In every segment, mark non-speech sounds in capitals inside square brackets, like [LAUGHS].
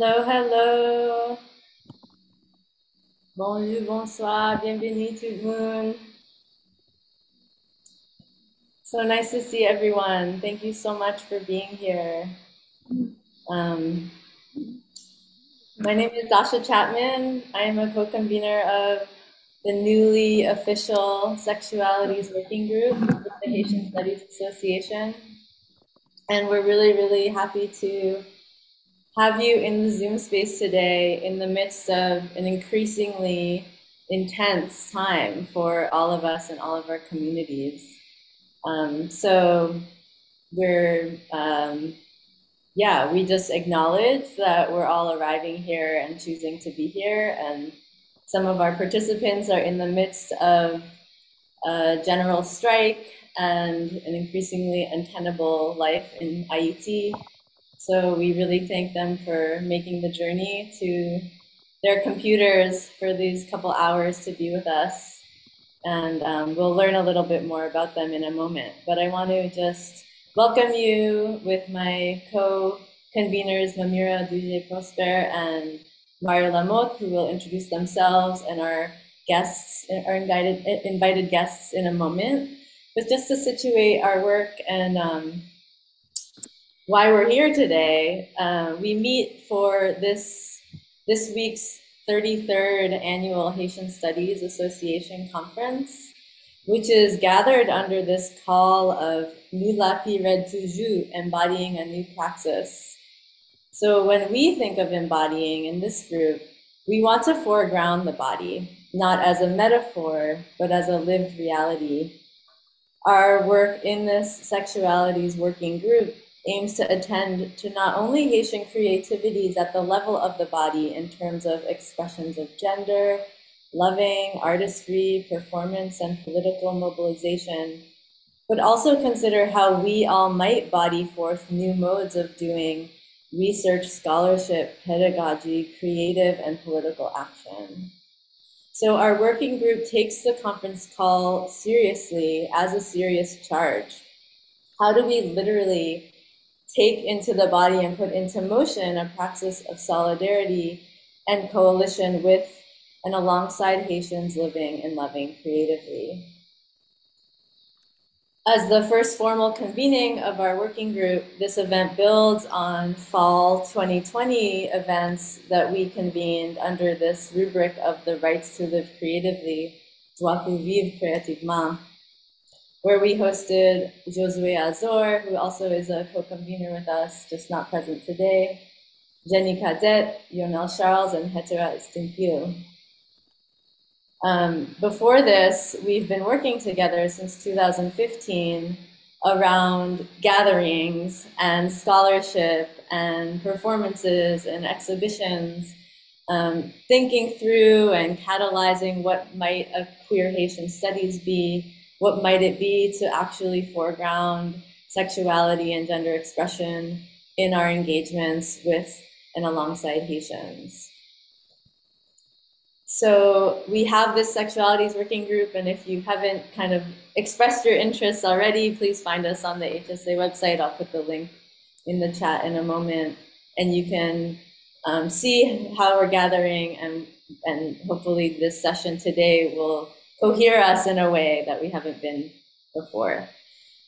Hello, hello. Bonjour, bonsoir, bienvenue tout le monde. So nice to see everyone. Thank you so much for being here. Um, my name is Dasha Chapman. I am a co-convener of the newly official Sexualities Working Group with the Haitian Studies Association. And we're really, really happy to have you in the Zoom space today in the midst of an increasingly intense time for all of us and all of our communities. Um, so we're, um, yeah, we just acknowledge that we're all arriving here and choosing to be here. And some of our participants are in the midst of a general strike and an increasingly untenable life in Haiti so we really thank them for making the journey to their computers for these couple hours to be with us. And um, we'll learn a little bit more about them in a moment. But I want to just welcome you with my co-conveners, Mamyrah Dougé-Prosper and Mario LaMothe, who will introduce themselves and our guests, our invited, invited guests in a moment. But just to situate our work and um, why we're here today. Uh, we meet for this, this week's 33rd Annual Haitian Studies Association Conference, which is gathered under this call of Nulapi Red Tuju, embodying a new praxis. So when we think of embodying in this group, we want to foreground the body, not as a metaphor, but as a lived reality. Our work in this sexualities working group aims to attend to not only Haitian creativities at the level of the body in terms of expressions of gender, loving, artistry, performance, and political mobilization, but also consider how we all might body forth new modes of doing research, scholarship, pedagogy, creative, and political action. So our working group takes the conference call seriously as a serious charge. How do we literally take into the body and put into motion a practice of solidarity and coalition with and alongside Haitians living and loving creatively. As the first formal convening of our working group, this event builds on fall 2020 events that we convened under this rubric of the rights to live creatively, droit pour vivre créativement, where we hosted Josué Azor, who also is a co-convener with us, just not present today, Jenny Cadet, Yonel Charles, and Hetera Estimpio. Um, before this, we've been working together since 2015 around gatherings and scholarship and performances and exhibitions, um, thinking through and catalyzing what might a queer Haitian studies be what might it be to actually foreground sexuality and gender expression in our engagements with and alongside Haitians. so we have this sexualities working group, and if you haven't kind of expressed your interests already, please find us on the HSA website. I'll put the link in the chat in a moment, and you can um, see how we're gathering, and and hopefully this session today will cohere us in a way that we haven't been before.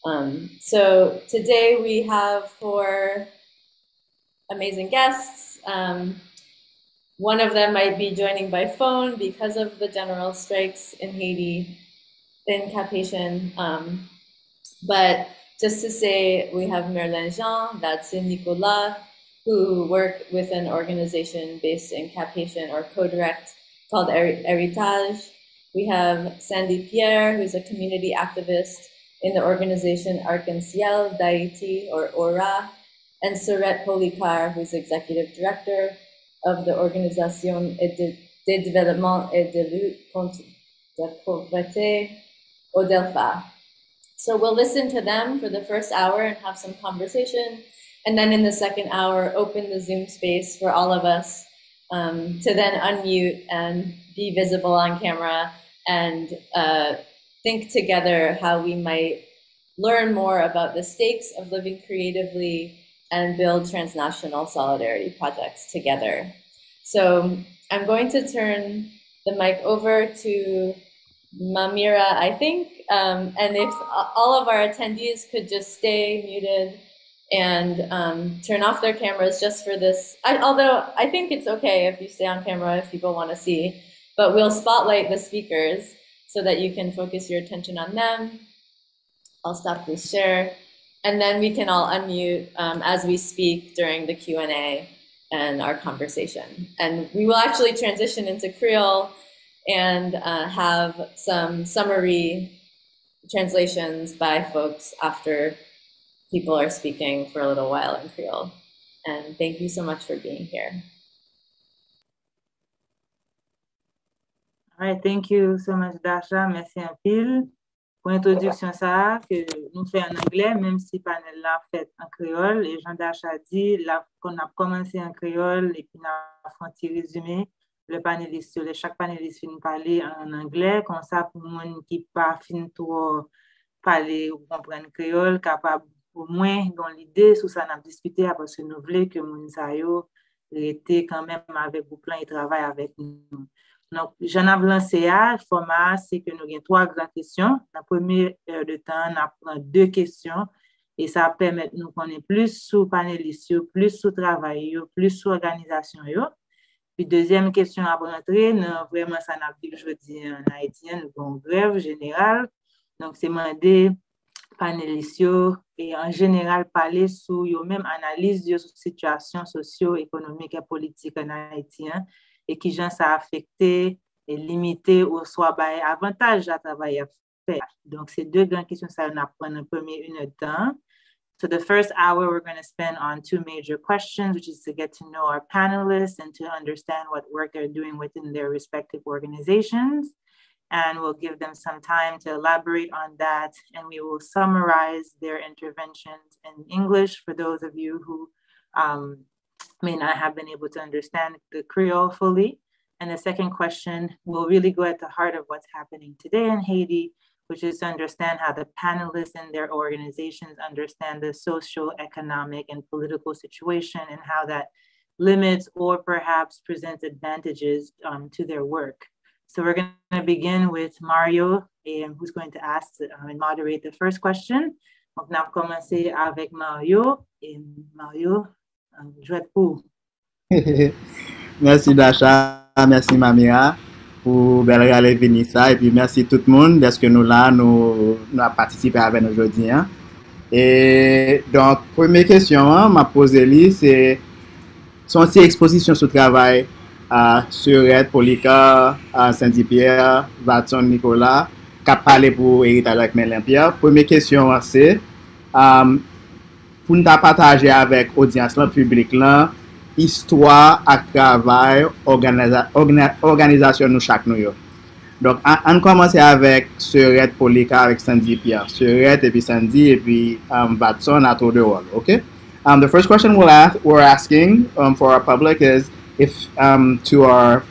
Um, so today we have four amazing guests. Um, one of them might be joining by phone because of the general strikes in Haiti, in Cap. Um, but just to say, we have Merlin Jean, Vadson Nicholas, who work with an organization based in Cap or co-direct called Heritage. We have Sandy Pierre, who's a community activist in the organization Arc-en-Ciel d'Haïti or ORAH, and Soeurette Policar, who's executive director of the Organisation de, de Développement et de Lutte contre la Pauvreté, ODELPA. So we'll listen to them for the first hour and have some conversation. And then in the second hour, open the Zoom space for all of us um, to then unmute and be visible on camera and uh, think together how we might learn more about the stakes of living creatively and build transnational solidarity projects together. So I'm going to turn the mic over to Mamyrah, I think, um, and if all of our attendees could just stay muted and um, turn off their cameras just for this. I, although I think it's okay if you stay on camera if people want to see, but we'll spotlight the speakers so that you can focus your attention on them. I'll stop this share. And then we can all unmute um, as we speak during the Q&A and our conversation. And we will actually transition into Creole and uh, have some summary translations by folks after people are speaking for a little while in Creole. And thank you so much for being here. Right, thank you so much, Dasha. Merci un pile. pour l'introduction que nous faisons en anglais, même si le panel l'a fait en créole. Et Jean Dash a dit qu'on a commencé en créole et puis on a fait un résumé. Le chaque panéliste finit parler en anglais, comme ça, pour les qui pas fin trop parler ou comprendre créole, capable au moins dans l'idée, sous ça, on a discuté parce que nous voulons que mon était quand même avec plein et travaille avec nous. Donc, j'en av lansé a, format, c'est que nous avons trois grandes questions. La première heure de temps, nous avons deux questions et ça permet de nous connaître plus sur panélistes, plus sur travail, plus sur organisation. Puis deuxième question à rentrer, non, vraiment ça n'a plus aujourd'hui en Haïti, nous avons grève générale. Donc, c'est demander panélistes et en général parler sur eux-mêmes, analyse de situation socio-économique et politique en Haïti. Hein. Ou. So the first hour we're going to spend on two major questions, which is to get to know our panelists and to understand what work they're doing within their respective organizations. And we'll give them some time to elaborate on that. And we will summarize their interventions in English for those of you who um, may not have been able to understand the Creole fully. And the second question will really go at the heart of what's happening today in Haiti, which is to understand how the panelists and their organizations understand the social, economic, and political situation and how that limits or perhaps presents advantages um, to their work. So we're going to begin with Mario, um, who's going to ask uh, and moderate the first question. Donc, on va commencer avec Mario. Et Mario, [LAUGHS] merci Dasha, merci Mamira pour bel aller venir et puis merci tout le monde parce que nous là participé avec nous aujourd'hui. Hein. Et donc, première question, hein, m'a posé c'est son exposition sur le travail à Surette, Polika, Saint-Pierre, Watson, Nicolas, qui a parlé pour héritage avec Mélin Pierre. Première question, c'est euh, pou nou ta pataje avèk audyans lan, publik lan, ak travay, organizasyon nou chak nou yo. Donk, an komanse avèk Soeurette Policar avèk Sandy Pierre. Seret epi Sandy epi um, ato de wol, ok? Um, the first question we're asking um, for our public is if um, to our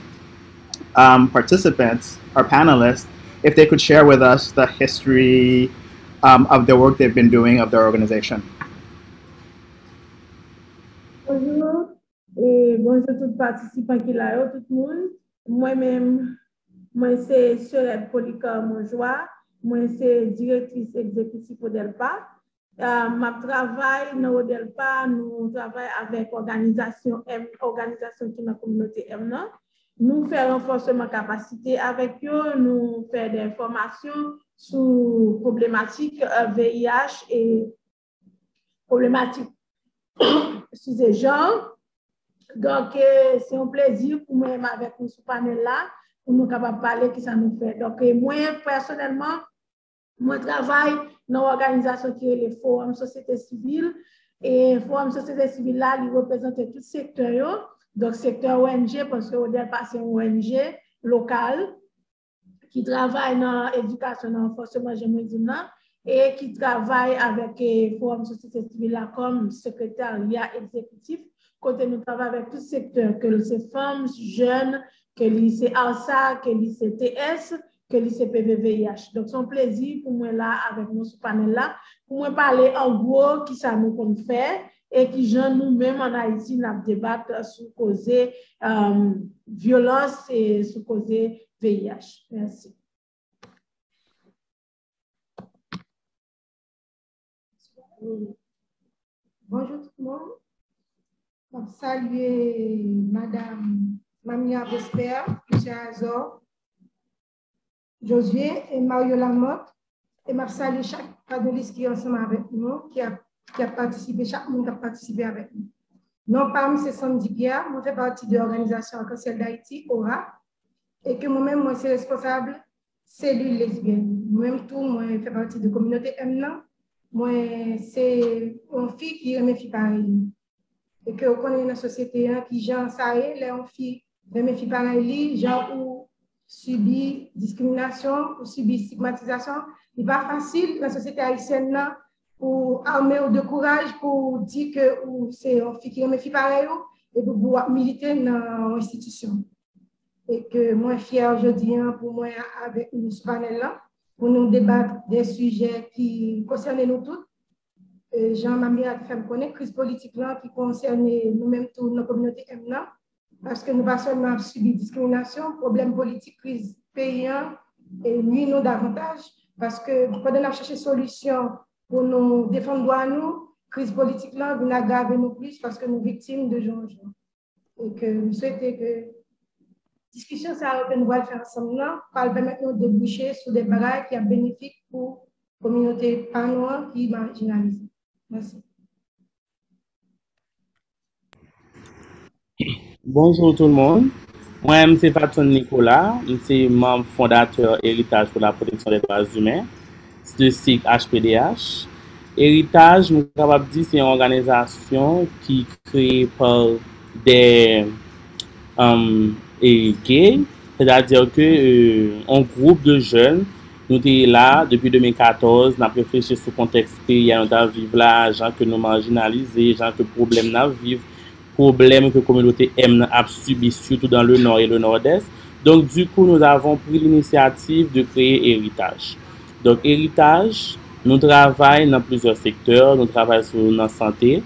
um, participants, our panelists, if they could share with us the history um, of the work they've been doing of their organization. Bonjour, et bonjour tout participants qui là, tout le monde. Moi-même, moi c'est Sorette Polika Monjoie, moi c'est directrice exécutive au DELPA. Euh, ma travail dans DELPA, nous travaillons avec organisation M, qui est la communauté M. Nous faisons renforcement capacité avec eux, nous faisons des formations sur problématiques VIH et problématiques [COUGHS] genres. Donc, c'est un plaisir pour moi avec nous ce panel-là, pour nous capables parler qui ça nous fait. Donc, moi, personnellement, moi, travaille dans l'organisation qui est le Forum Société Civile. Et le Forum Société Civile, là, il représente tout secteur. Donc, secteur ONG, parce que ODEL passe une ONG locale qui travaille dans l'éducation, dans le renforcement, j'aimerais dire, et qui travaille avec le Forum Société Civile comme secrétariat exécutif. Côté nous travaillons avec tout secteur, que c'est femmes, jeunes, que c'est ALSA, que c'est TS, que c'est PVVIH. Donc, c'est un plaisir pour moi là, avec nous, ce panel-là, pour moi parler en gros qui ça nous compte et qui, genre, nous-mêmes en Haïti, nous débattre sur causer euh, violence et sur causer VIH. Merci. Bonjour tout le monde. Je saluer Madame Mamia Vesper, M. Azor, Josué et Mario Lamotte. Et je salue chaque panéliste qui est ensemble avec nous, qui a, participé, chaque monde qui a participé avec nous. Non, parmi ces samedi Pierre, je fais partie de l'organisation Cancer d'Haïti, ORA, et que moi-même, moi, suis responsable cellule lesbienne. Moi-même, tout, moi, je fais partie de la communauté MNA. Moi, c'est une fille qui aime filles pareil. Et que on connaît une société hein, qui, genre, ça est, les filles aiment filles pareil, genre, ou subit discrimination, ou subit stigmatisation. Il pas facile, la société haïtienne, là, pour armer de courage pour dire que c'est une fille qui aime filles pareil, et pour militer dans l'institution. Et que moi, fière aujourd'hui hein, pour moi avec nous ce panel-là, pour nous débattre des sujets qui concernent nous tous. Jean-Mamie a fait me connaître crise politique là qui concerne nous-mêmes, toute notre communauté MNA, parce que nous pas seulement subi discrimination, problème politique, crise paysan, et nuit nous davantage, parce que pendant nous chercher solution pour nous défendre à nous, crise politique là, nous aggraver nous plus parce que nous victimes de jour en. Et que nous souhaitons que Diskusyon sa open web fèr ansam nan, pal pèmèt nou debouchè sou de bagay ki a benefik pou kominote panouan ki marginalize. Mersi. Bonjour tout le monde. Moi, c'est Patson Nicolas. Je suis membre fondateur Héritage pour la protection des droits humains, le cycle HPDH. Héritage, nous capable de dire, c'est une organisation qui est créée par des um, et gay, c'est-à-dire que euh, un groupe de jeunes nous sommes là depuis 2014, nous avons réfléchi sur le contexte il y a un vivre là, gens que nous marginalisés, gens que problèmes n'a vivre, problèmes que la communauté M a subi surtout dans le nord et le nord-est. Donc du coup, nous avons pris l'initiative de créer héritage. Donc héritage, nous travaillons dans plusieurs secteurs, nous travaillons sur la santé,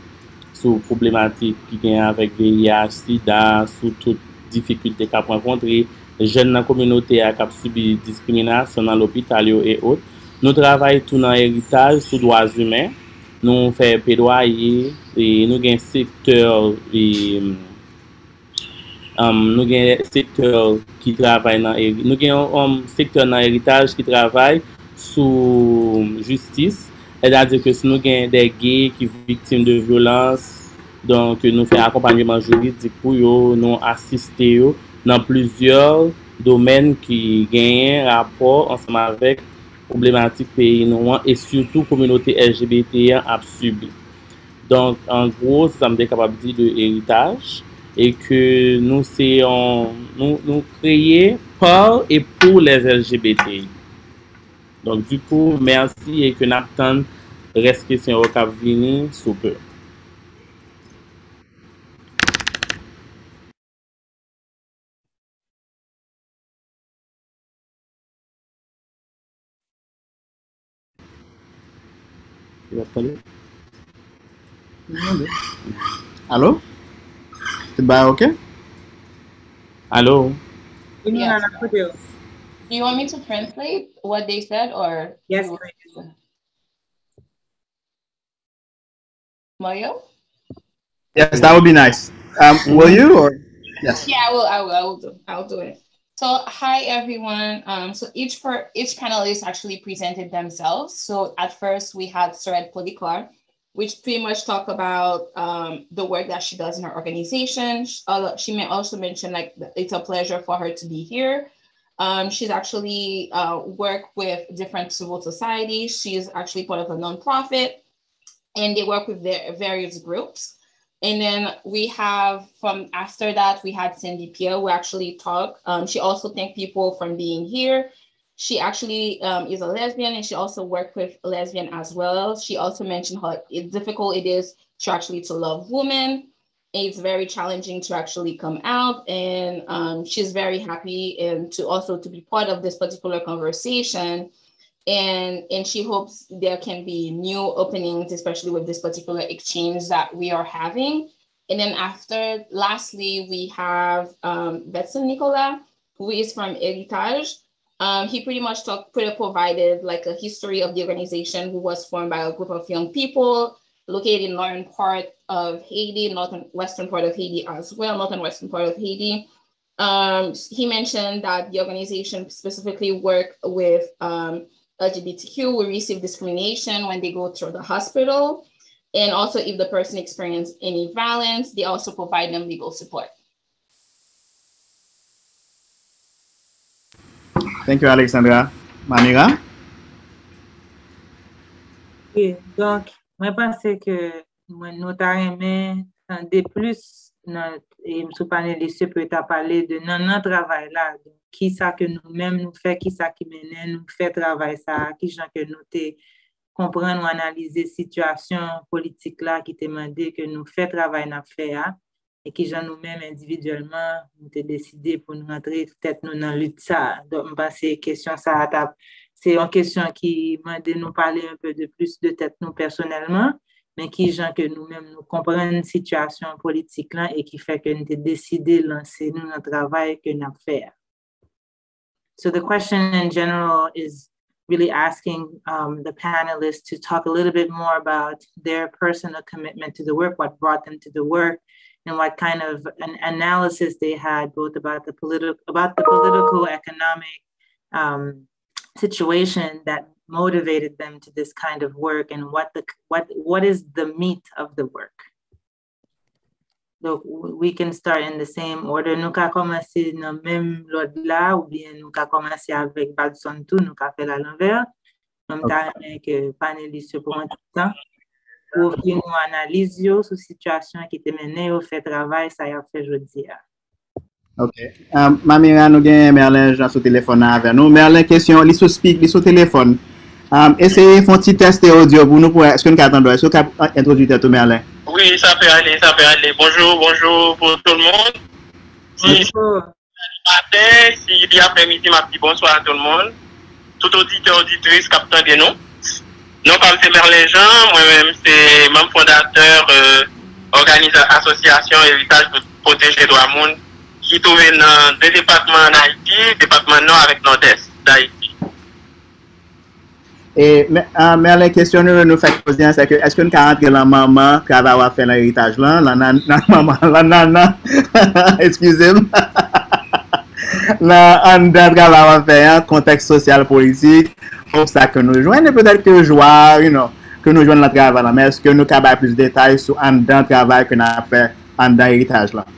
sur les problématiques qui viennent avec VIH, SIDA, sur toutes difikulte kap renkontre, jen nan kominote a kap subi diskriminasyon nan l'opital yo e ot. Nou travay tou nan eritaj sou doaz humen, nou fè pedwaye, e nou gen sektor e, um, nou gen sektor ki travay nan eritaj, nou gen um, sektor nan eritaj ki travay sou justis, e da di ke si nou gen de gay ki viktim de violans, Donk nou fè akompanyman juridik pou yo, nou asiste yo nan plizyor domen ki genyen rapor ansama vek problematik peyi nou an e syoutou kominote LGBT ap subi. Donk an gro, se sa m de kapabdi de eritaj e ke nou se yon nou, nou kreye por e pou les LGBT. Donk du pou, mersi e ke nap tan reske se yon kap vini soupe. Alo? Tout ba ok? Alo? Yes. Yes. Do you want me to translate what they said or? Yes, Mario? Yes, that would be nice. Um, will you or? Yes. Yeah, I will. I will. I will do. I'll do it. So, hi everyone. Um, so each per each panelist actually presented themselves. So at first we had Soeurette Policar, which pretty much talked about um, the work that she does in her organization. She, uh, she may also mention like it's a pleasure for her to be here. Um, she's actually uh, worked with different civil societies. She's actually part of a nonprofit, and they work with their various groups. And then we have from after that, we had Sandy Pierre who actually talked. Um, she also thanked people from being here. She actually um, is a lesbian and she also worked with lesbian as well. She also mentioned how difficult it is to actually to love women. It's very challenging to actually come out and um, she's very happy and to also to be part of this particular conversation and and she hopes there can be new openings especially with this particular exchange that we are having. And then after lastly we have um, Vadson Nicola who is from Heritage. Um, he pretty much talked pretty provided like a history of the organization who was formed by a group of young people located in northern part of Haiti northern western part of Haiti as well northern western part of Haiti. Um, he mentioned that the organization specifically worked with um, LGBTQ will receive discrimination when they go to the hospital. And also if the person experienced any violence, they also provide them legal support. Thank you, Alexandra. Mamyrah? Oui, donc, mwen pense ke mwen nou ta reme euh, de plus nan, e msou paneliste pou a pale de nan nan travay la, ki sa ke nou men nou fe, ki sa ki menen nou fe travay sa, ki jan ke nou te kompren ou analize situasyon politik la ki te mande ke nou fe travay na fe a, e ki jan nou men individuelman nou te deside pou nou rentre tet nou nan lut sa. Don mba se kesyon sa atap, se yon kesyon ki mande nou pale un peu de plus de tet nou personelman, men ki jan ke nou men nou kompren situasyon politik la e ki fe ke nou te deside lanse nou nan travay ke nou fe a. So the question in general is really asking um, the panelists to talk a little bit more about their personal commitment to the work, what brought them to the work, and what kind of an analysis they had both about the political, about the political, economic um, situation that motivated them to this kind of work and what the what what is the meat of the work? Donc we can start in the same order. Nou ka komanse nan menm lod la ou bien nou ka komanse avèk Badson tou nou ka fè la l'anver nou mta remèk panelist yo pou an tout tan pou fi nou analiz yo sou situasyon ki te menè yo fè travay sa ya fè jodi ya. Ok, um, Mamira nou gen Merlin jan sou telefon nan avè nou. Merlin, kesyon, li sou speak, li sou telefon. Um, Eseye fon ti test te audio pou nou pou eske nou katan do. Eske nou kap introdwite to Merlin? Oui, sa pe ale, sa pe ale. Bonjour, bonjour pou tout le monde. Si matin, si di apremidi, ma pi bonsoir tout le monde. Tout auditeur, auditrice, kapitan de nou. Non pam se Merlin Jean, mwen mèm se mèm fondateur euh, organize asosyasyon Eritage pou Protéger Douamoun ki touve nan de depatman en Haïti, depatman nou avèk Nord-Est d'Haïti. E, men lè kèsyon nou nou fèk posyen, an, se ke eske nou ka antre lan maman kwa va wap fè nan eritaj lan, lan nan nan [LAUGHS] maman, lan nan nan, [LAUGHS] eskizem, [LAUGHS] nan an dan kwa va wap fè an, konteks sosyal politik, ou sa ke nou jwen, e pèdèl ke jwa, you know, ke nou jwen nan travay lan, mè eske nou ka bay plus detay sou an dan travay ke nan fè an dan eritaj lan.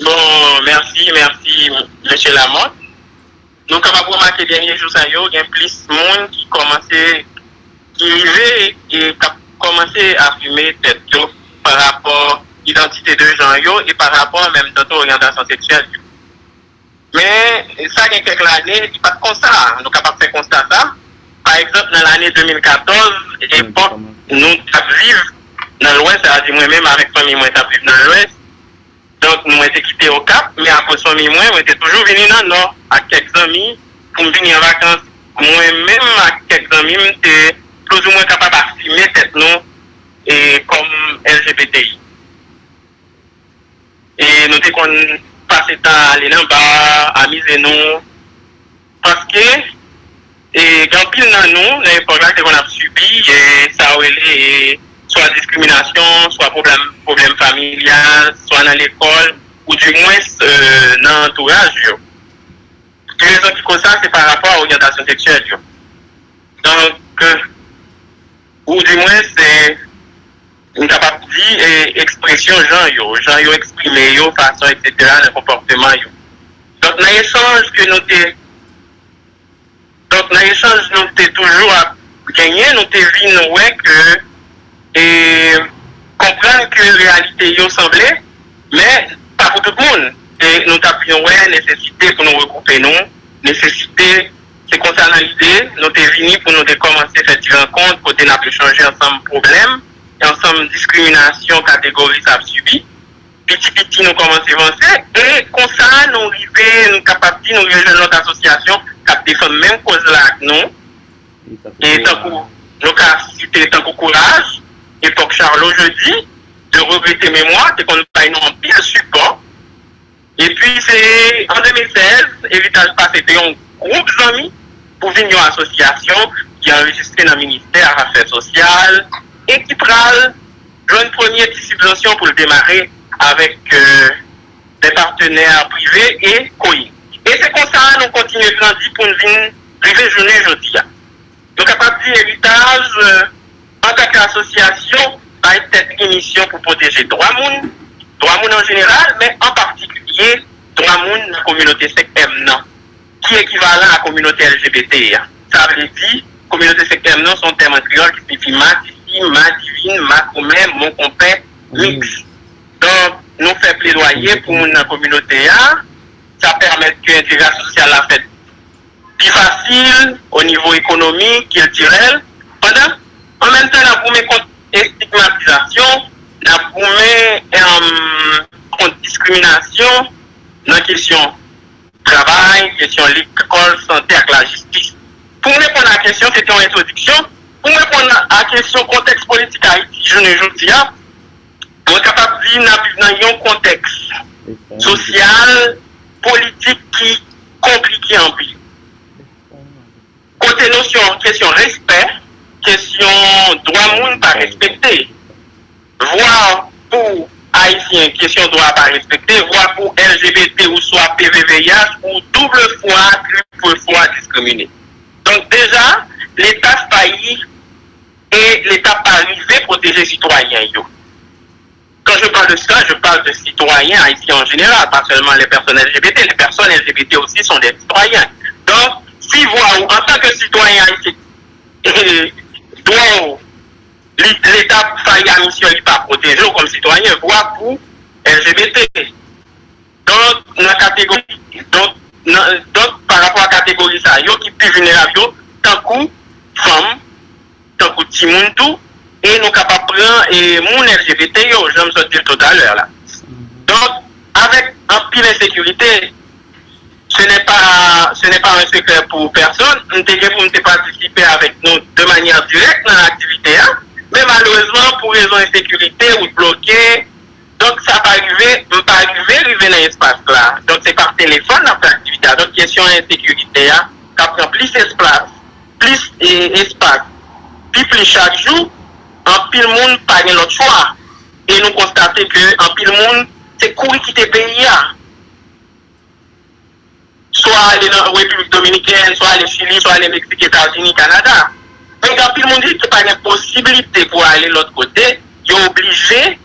Bon, mersi, mersi, mèche Lamotte. Nou kapap wamake denye jou sa yo, gen plis moun ki komanse, ki rive, ki kap komanse fume tet yo par rapport identite de jan yo e par rapport menm doto oryantasyon seksuel yo. Men, sa gen kek lane, di pat konsta, nou kapap fe konsta sa. Par exemple, nan l'anye 2014, epok nou tap viv nan l'Ouest, a di mwen menm avek fami mwen tap viv nan l'Ouest, Donk nou mwen te kite o kap, mwen aposwa mi mwen, mwen te toujou vini nan nor, ak kek zami, pou m vini an vakans. Mwen men ak kek zami, mwen te toujou mwen kapap asime tet nou, e kom LGBTI. E nou te kon pase ta ale nan ba, amize nou, paske, e gampil nan nou, nan epok la te kon ap subi, e sa wele, e... soit discrimination, soit problème, problème familial, soit dans l'école, ou du moins euh, dans l'entourage. Les raisons qui causent ça, c'est par rapport à l'orientation sexuelle. Yo. Donc, euh, ou du moins, c'est une capacité et expression genre, yo, genre yo exprimé, yo, façon, etc., le comportement. Yo. Donc, dans l'échange que nous t'es donc, dans l'échange, nous t'es toujours à gagner, nous t'es vu, nous, ouais, que e kompran ke realite yo sanble, men pa pou tout moun. E nou tap yon wè, nesesite pou nou rekoupe nou, nesesite se konsanalize, nou te vini pou nou te komanse fè di renkont, kote na pe chanje ansam problem, ansam diskriminasyon kategori sa ap subi, piti piti nou komanse vansè, e konsan nou rive, nou kapapti, nou rive rejen not asosyasyon, kap defon menm koz lak nou, e tankou, nou ka site tankou kouraj, epok Charlot jeudi, de regrete mèmoire, te kon nou bay nou an pil support. E pi se, an 2016, Heritage Pass ete yon groupe zami pou vin yon asosyasyon ki enregistre nan Ministère Affaires Sociales e ki pral joun premier disiplasyon pou le demare avèk euh, de partenèr privé e koi. E se konsa nou kontinye grandi pou nou vin privé jounè jodi ya. Donk apat di Heritage... Euh, an tak asosyasyon, an et tèt emisyon pou poteje dwa moun, dwa moun an general, men an partiklye, dwa moun nan kominote sektem nan, ki ekivalan a kominote LGBT ya. Sa vle di, kominote sektem nan son term an kriol ki se fi ma, disi, ma, divin, ma, koumen, mon kompen, mix. Don, nou fe ple doye pou moun nan kominote ya, sa permette ki integral sosyal la fet pi fasil, o nivou ekonomi, kiltirel, padan, An men tan ap pou men konti stigmatizasyon, ap pou men konti diskriminasyon nan kesyon travay, kesyon l'ekol, sante ak la jistis. Pou men pon an kesyon, se te an introdiksyon, pou men pon an kesyon konteks politik a iti, jounen joun si ap, mwen kapap di nan viv nan yon konteks sosyal, politik ki komplike an pi. Kote nou syon kesyon respect, kesyon doa moun pa respekte, vwa pou a iti yon kesyon doa pa respekte, vwa pou LGBT ou swa PVVH ou double fwa, triple fwa diskrimine. Donk deja, l'Etat fayi et l'État pas arrivé protéger les citoyens. Quand je parle de ça, je parle de citoyens ici en général, pas seulement les personnes LGBT. Les personnes LGBT aussi sont des citoyens. Donc, si vous, en tant que citoyen [LAUGHS] don l'Etat faye a misyon li pa proteje ou kom sitwanyen vwa pou LGBT. Don nan kategori, don, nan, don par rapport a kategori sa, yo ki pi venerab yo, tankou fam, tankou timoun tou, e nou kapap pran e moun LGBT yo, jom sotil tout aler la. Mm-hmm. Don, avek an pil insekurite, ce n'est pas ce n'est pas un secret pour personne. Nous devons participer avec nous de manière directe dans l'activité, hein? mais malheureusement pour raison de sécurité ou de bloquer, donc ça va arriver, ne pas arriver, arriver dans l'espace là. Donc c'est par téléphone la l'activité. Donc question d'insécurité, hein? ça prend plus d'espace, plus e-, d'espace, plus plus chaque jour, en pile monde pas notre choix. Et nous constatons que en pile monde c'est courir qui te paye. So a ale nan Republik Dominikèn, so a ale Chili, so a ale Meksik, Etats-Unis, Kanada. Men kapil moun di ki pa gen posibilite pou ale lot kote, yo oblije,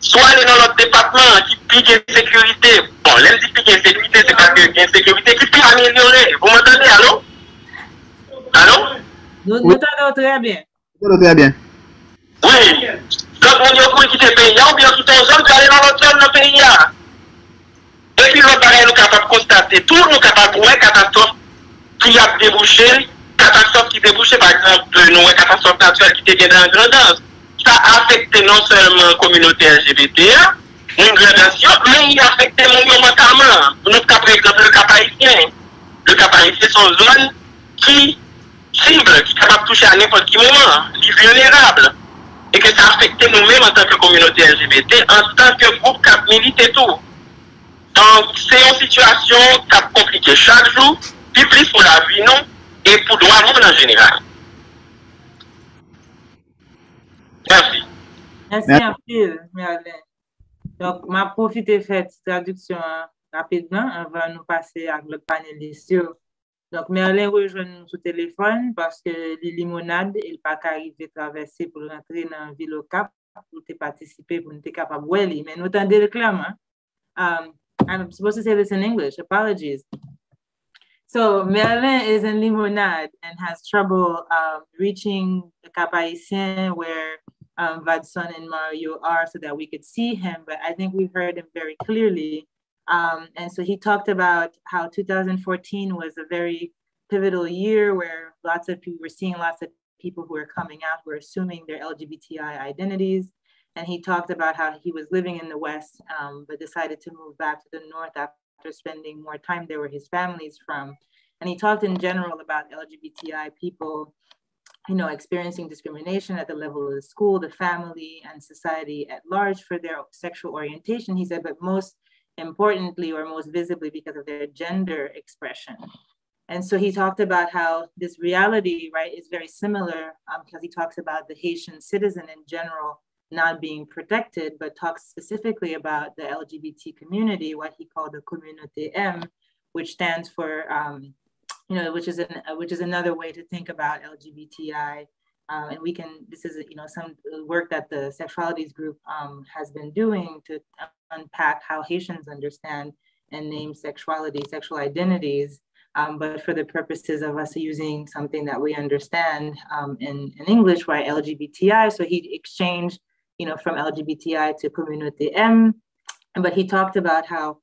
so a ale nan lot depatman ki pi gen sekurite. Bon, lèm di pi gen sekurite, se pa gen sekurite ki pi amelyore. Vou m'entende, alo? Alo? Nou t'entende trè bè. Nou t'entende trè bè. Oui. Lòk moun yo kou ki te pe yon, bi yo ki te zon, ki ale nan lot zon nan pe yon. Depi lò barè nou kapap konstate, tou nou kapap wè katastrof ki ap debouchè, katastrof ki debouchè, par exemple, nou wè katastrof naturel ki te gen nan grandans. Sa afekte non seman kominote LGBT, moun grandasyon, men y afekte moun yo mentalman. Nou kap exemple, le kap haïtien. Le kap haïtien son zon ki sible, ki kapap touche an epot ki mouman, li vulnerable. E ke sa afekte nou men en tanke kominote LGBT, en tanke group kap milite tou. Donk, se yon situasyon kap komplike chak jou, pi plis pou la vi nou, e pou doa moun an jeneral. Mersi. Mersi anpil, Merlin. Donk, ma profite fet traduksyon rapidman, anvan nou pase ak le panelist yo. Donk, Merlin rejoun nou sou telefon, paske li limonade, il pa ka arrive travesse pou rentre nan vilo kap, pou te patisipe, pou nou te kapab weli, men nou tan de reklaman. Um, euh, I'm supposed to say this in English. Apologies. So Merlin is in Limonade and has trouble um, reaching the Cap Haitien where um, Vadson and Mario are so that we could see him. But I think we heard him very clearly. Um, and so he talked about how 2014 was a very pivotal year where lots of people were seeing lots of people who were coming out who were assuming their LGBTI identities. And he talked about how he was living in the West, um, but decided to move back to the North after spending more time there where his family's from. And he talked in general about LGBTI people, you know, experiencing discrimination at the level of the school, the family, and society at large for their sexual orientation. He said, but most importantly or most visibly because of their gender expression. And so he talked about how this reality, right, is very similar um, because he talks about the Haitian citizen in general not being protected, but talks specifically about the LGBT community, what he called the Communauté M, which stands for, um, you know, which is an, which is another way to think about LGBTI um, and we can, this is, you know, some work that the sexualities group um, has been doing to unpack how Haitians understand and name sexuality, sexual identities, um, but for the purposes of us using something that we understand um, in, in English, why LGBTI. So he exchanged, you know, from LGBTI to Communauté M, but he talked about how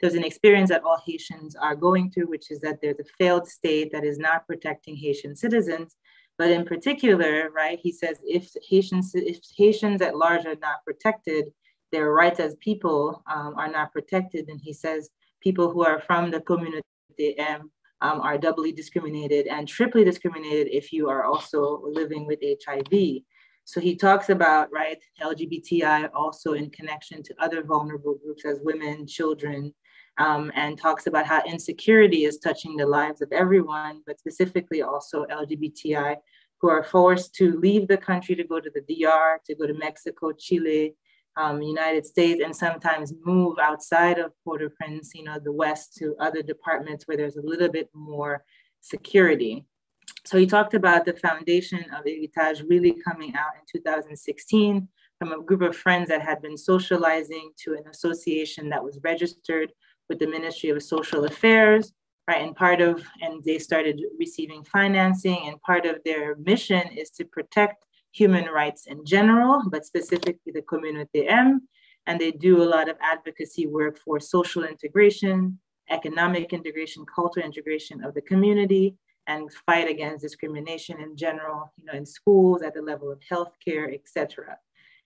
there's an experience that all Haitians are going through, which is that there's a failed state that is not protecting Haitian citizens but in particular, right, he says if Haitians, if Haitians at large are not protected, their rights as people um, are not protected. And he says people who are from the community M um, are doubly discriminated and triply discriminated if you are also living with HIV. So he talks about, right, LGBTI also in connection to other vulnerable groups as women, children, um, and talks about how insecurity is touching the lives of everyone, but specifically also LGBTI who are forced to leave the country to go to the DR, to go to Mexico, Chile, um, United States, and sometimes move outside of Port-au-Prince, you know, the West to other departments where there's a little bit more security. So he talked about the foundation of Heritage really coming out in 2016 from a group of friends that had been socializing to an association that was registered with the Ministry of Social Affairs, right? And part of, and they started receiving financing, and part of their mission is to protect human rights in general, but specifically the Communauté M. And they do a lot of advocacy work for social integration, economic integration, cultural integration of the community, and fight against discrimination in general, you know, in schools, at the level of healthcare, et cetera.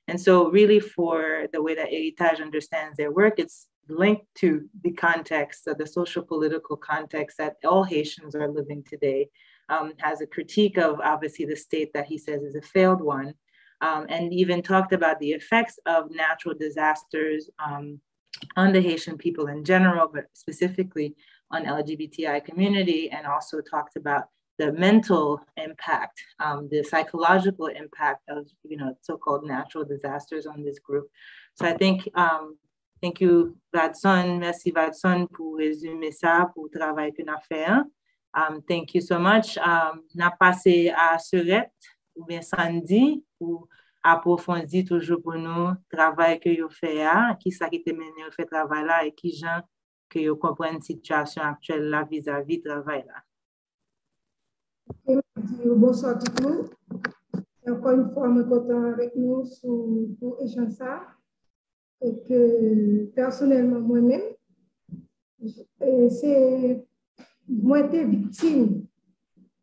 And so really for the way that Heritage understands their work, it's linked to the context of the social political context that all Haitians are living today, um, has a critique of obviously the state that he says is a failed one, um, and even talked about the effects of natural disasters um, on the Haitian people in general, but specifically on LGBTI community, and also talked about the mental impact, um, the psychological impact of you know so-called natural disasters on this group. So I think um, Thank you, Vadson. Merci, Vadson, pour résumer ça, pour le travail que nous fait. Um, thank you so much. Um, n'a passé à Soeurette ou bien Sandy pour approfondir toujours pour nous travail que vous faites, qui ça qui te mené à faire travail là et qui gens que vous compreniez la situation actuelle là vis-à-vis du travail. Là. Bonsoir tout le monde. Encore une fois, je content avec nous sur, pour échanger. Et que personnellement, moi-même, c'est moi été victime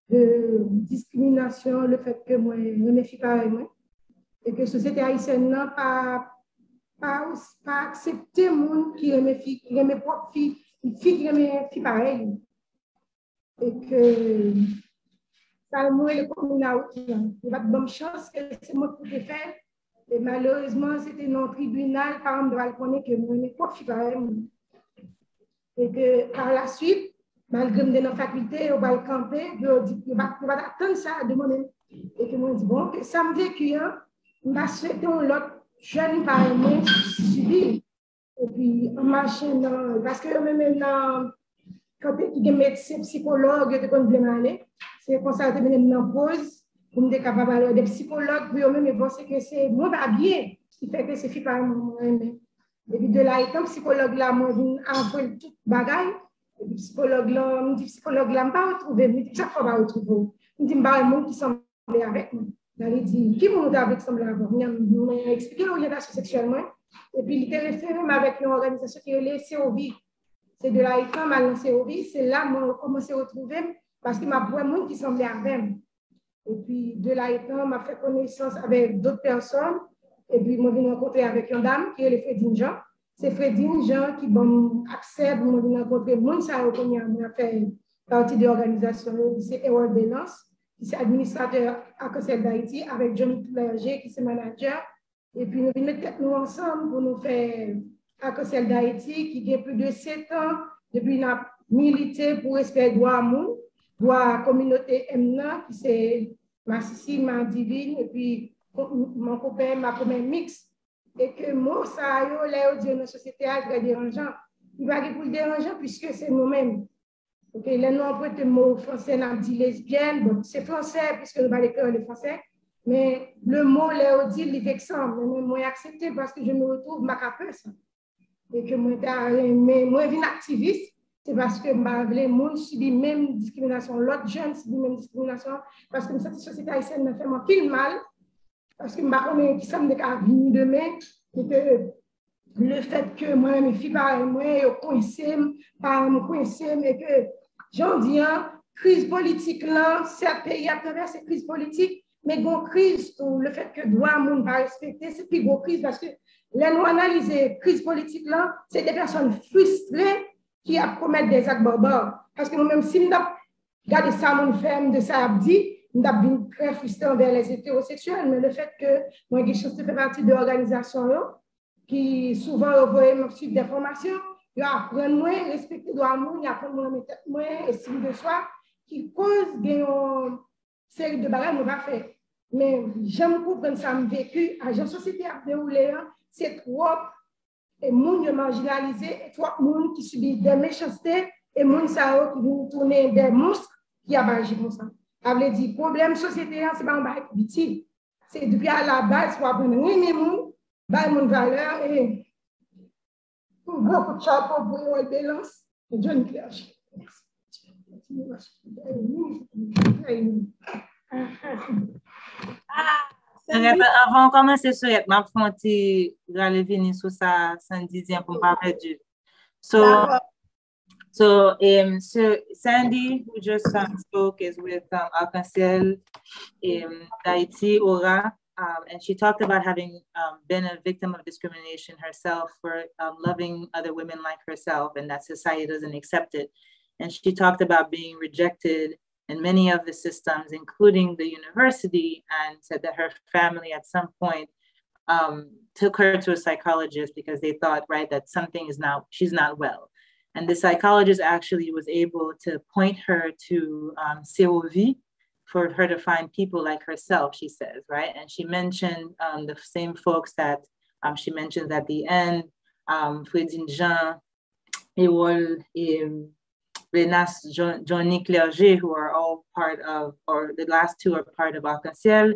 de discrimination, le fait que moi, je ne suis pas avec moi. Et que la société haïtienne n'a pas pas accepter moun qui aime fille, qui aime propre fille, fille qui aime fille pareil. Et que ça a mouru le communaut. Il n'y a pas de bonne chance que c'est moi qui le faire. Et malheureusement, c'était non tribunal, par exemple, de reconnaître que moi, je suis pas moi. Et que par la suite, malgré nos facultés, je vais camper, je vais va, attendre ça de moi-même. Et que moi, je bon, que samedi, que je vais souhaiter un autre jeune parent subi. Et puis, on marche dans, parce que même dans, quand tu es médecin, psychologue, tu connais aller, c'est comme ça que tu es dans pause, pour me capable d'aller des psychologues, pour eux-mêmes penser que c'est moi pas bien, qui fait que c'est fait par moi. Et puis de là, étant psychologue là, moi, je peu tout bagaille. Et puis psychologue là, je dis psychologue là, je ne pas retrouver, je dis chaque fois, je vais retrouver. Je dis, je vais monde qui semble avec moi. Je dis, qui vous semble avec moi? Je vais expliquer l'orientation sexuelle, et puis il était référé avec une organisation qui est les COV. C'est de là, étant mal COV, c'est là que j'ai commencé à retrouver parce qu'il m'a monde qui semblait avec. Et puis, de là étant, m'a fait connaissance avec d'autres personnes. Et puis, je suis rencontrer avec une dame qui est le Fredine Jean. C'est Fredine Jean qui bon accès pour me rencontrer. Moi, ça a fait partie de l'organisation, c'est Ewald Belance, qui est administrateur à Conseil d'Haïti, avec Johnny Clerget, qui est manager. Et puis, nous venons nous ensemble pour nous faire à Conseil d'Haïti, qui a plus de 7 ans, depuis a milité pour respecter droit monde, droit la communauté MNA, qui c'est ma Sissi, ma Divine, et puis mon copain, ma copain mix. Et que moi, ça, yo, là, dans nos sociétés, très dérangeant. Il va être pour dérangeant puisque c'est nous-mêmes. Ok, là, nous, on peut le mot français, on dit lesbienne, bon, c'est français puisque nous parlons le français. Mais le mot on dit, il est vexant. Mais moi, accepté parce que je me retrouve ma ça. Et que moi, je suis activiste c'est parce que les gens subissent même discrimination, l'autre jeune subit même discrimination, parce que cette société haïtienne me fait mon pile mal, parce que ne sais qui ça me venir demain, et que le fait que moi, mes filles, par moi, je coincé, par me coincé, et que j'en dis, crise politique là, certes, pays à travers cette crise politique, mais une crise, le fait que droit monde pas respecter, c'est plus gros crise parce que là, nous analyser crise politique là, c'est des personnes frustrées qui a commis des actes barbares. Parce que nous-mêmes, si nous regardons ça, mon femme de ça, dit, nous avons très frustrés envers les hétérosexuels, mais le fait que moi, j'ai chance de partie de l'organisation qui souvent envoie yo apprenne moi respecter droit moun ya pou moi tête moi et signe de soi qui cause gen une série de bagarre moi pas fait mais j'aime comprendre ça me vécu à jan société a déroulé c'est trop et moun yo marginalisé et trop moun qui subit des méchancetés et moun sa yo qui vous tourner des monstres qui a bagi pour ça a vle di problème société an c'est pas un bagarre utile c'est depuis à la base pour apprendre rien moun ba moun valeur et avant de chapa, um albelas, de Johnny sa 110 pou mpa perdi. So, so, um, so Sandy, who just um, spoke, is with um, um, d'Haïti, Aura, um, and she talked about having um, been a victim of discrimination herself for um, loving other women like herself, and that society doesn't accept it. And she talked about being rejected in many of the systems, including the university, and said that her family at some point um, took her to a psychologist because they thought, right, that something is not, she's not well. And the psychologist actually was able to point her to um, for her to find people like herself, she says, right? And she mentioned um, the same folks that um, she mentions at the end, um, Jean, Ewald, um, Johnny Clerget, who are all part of, or the last two are part of Arc-en-Ciel,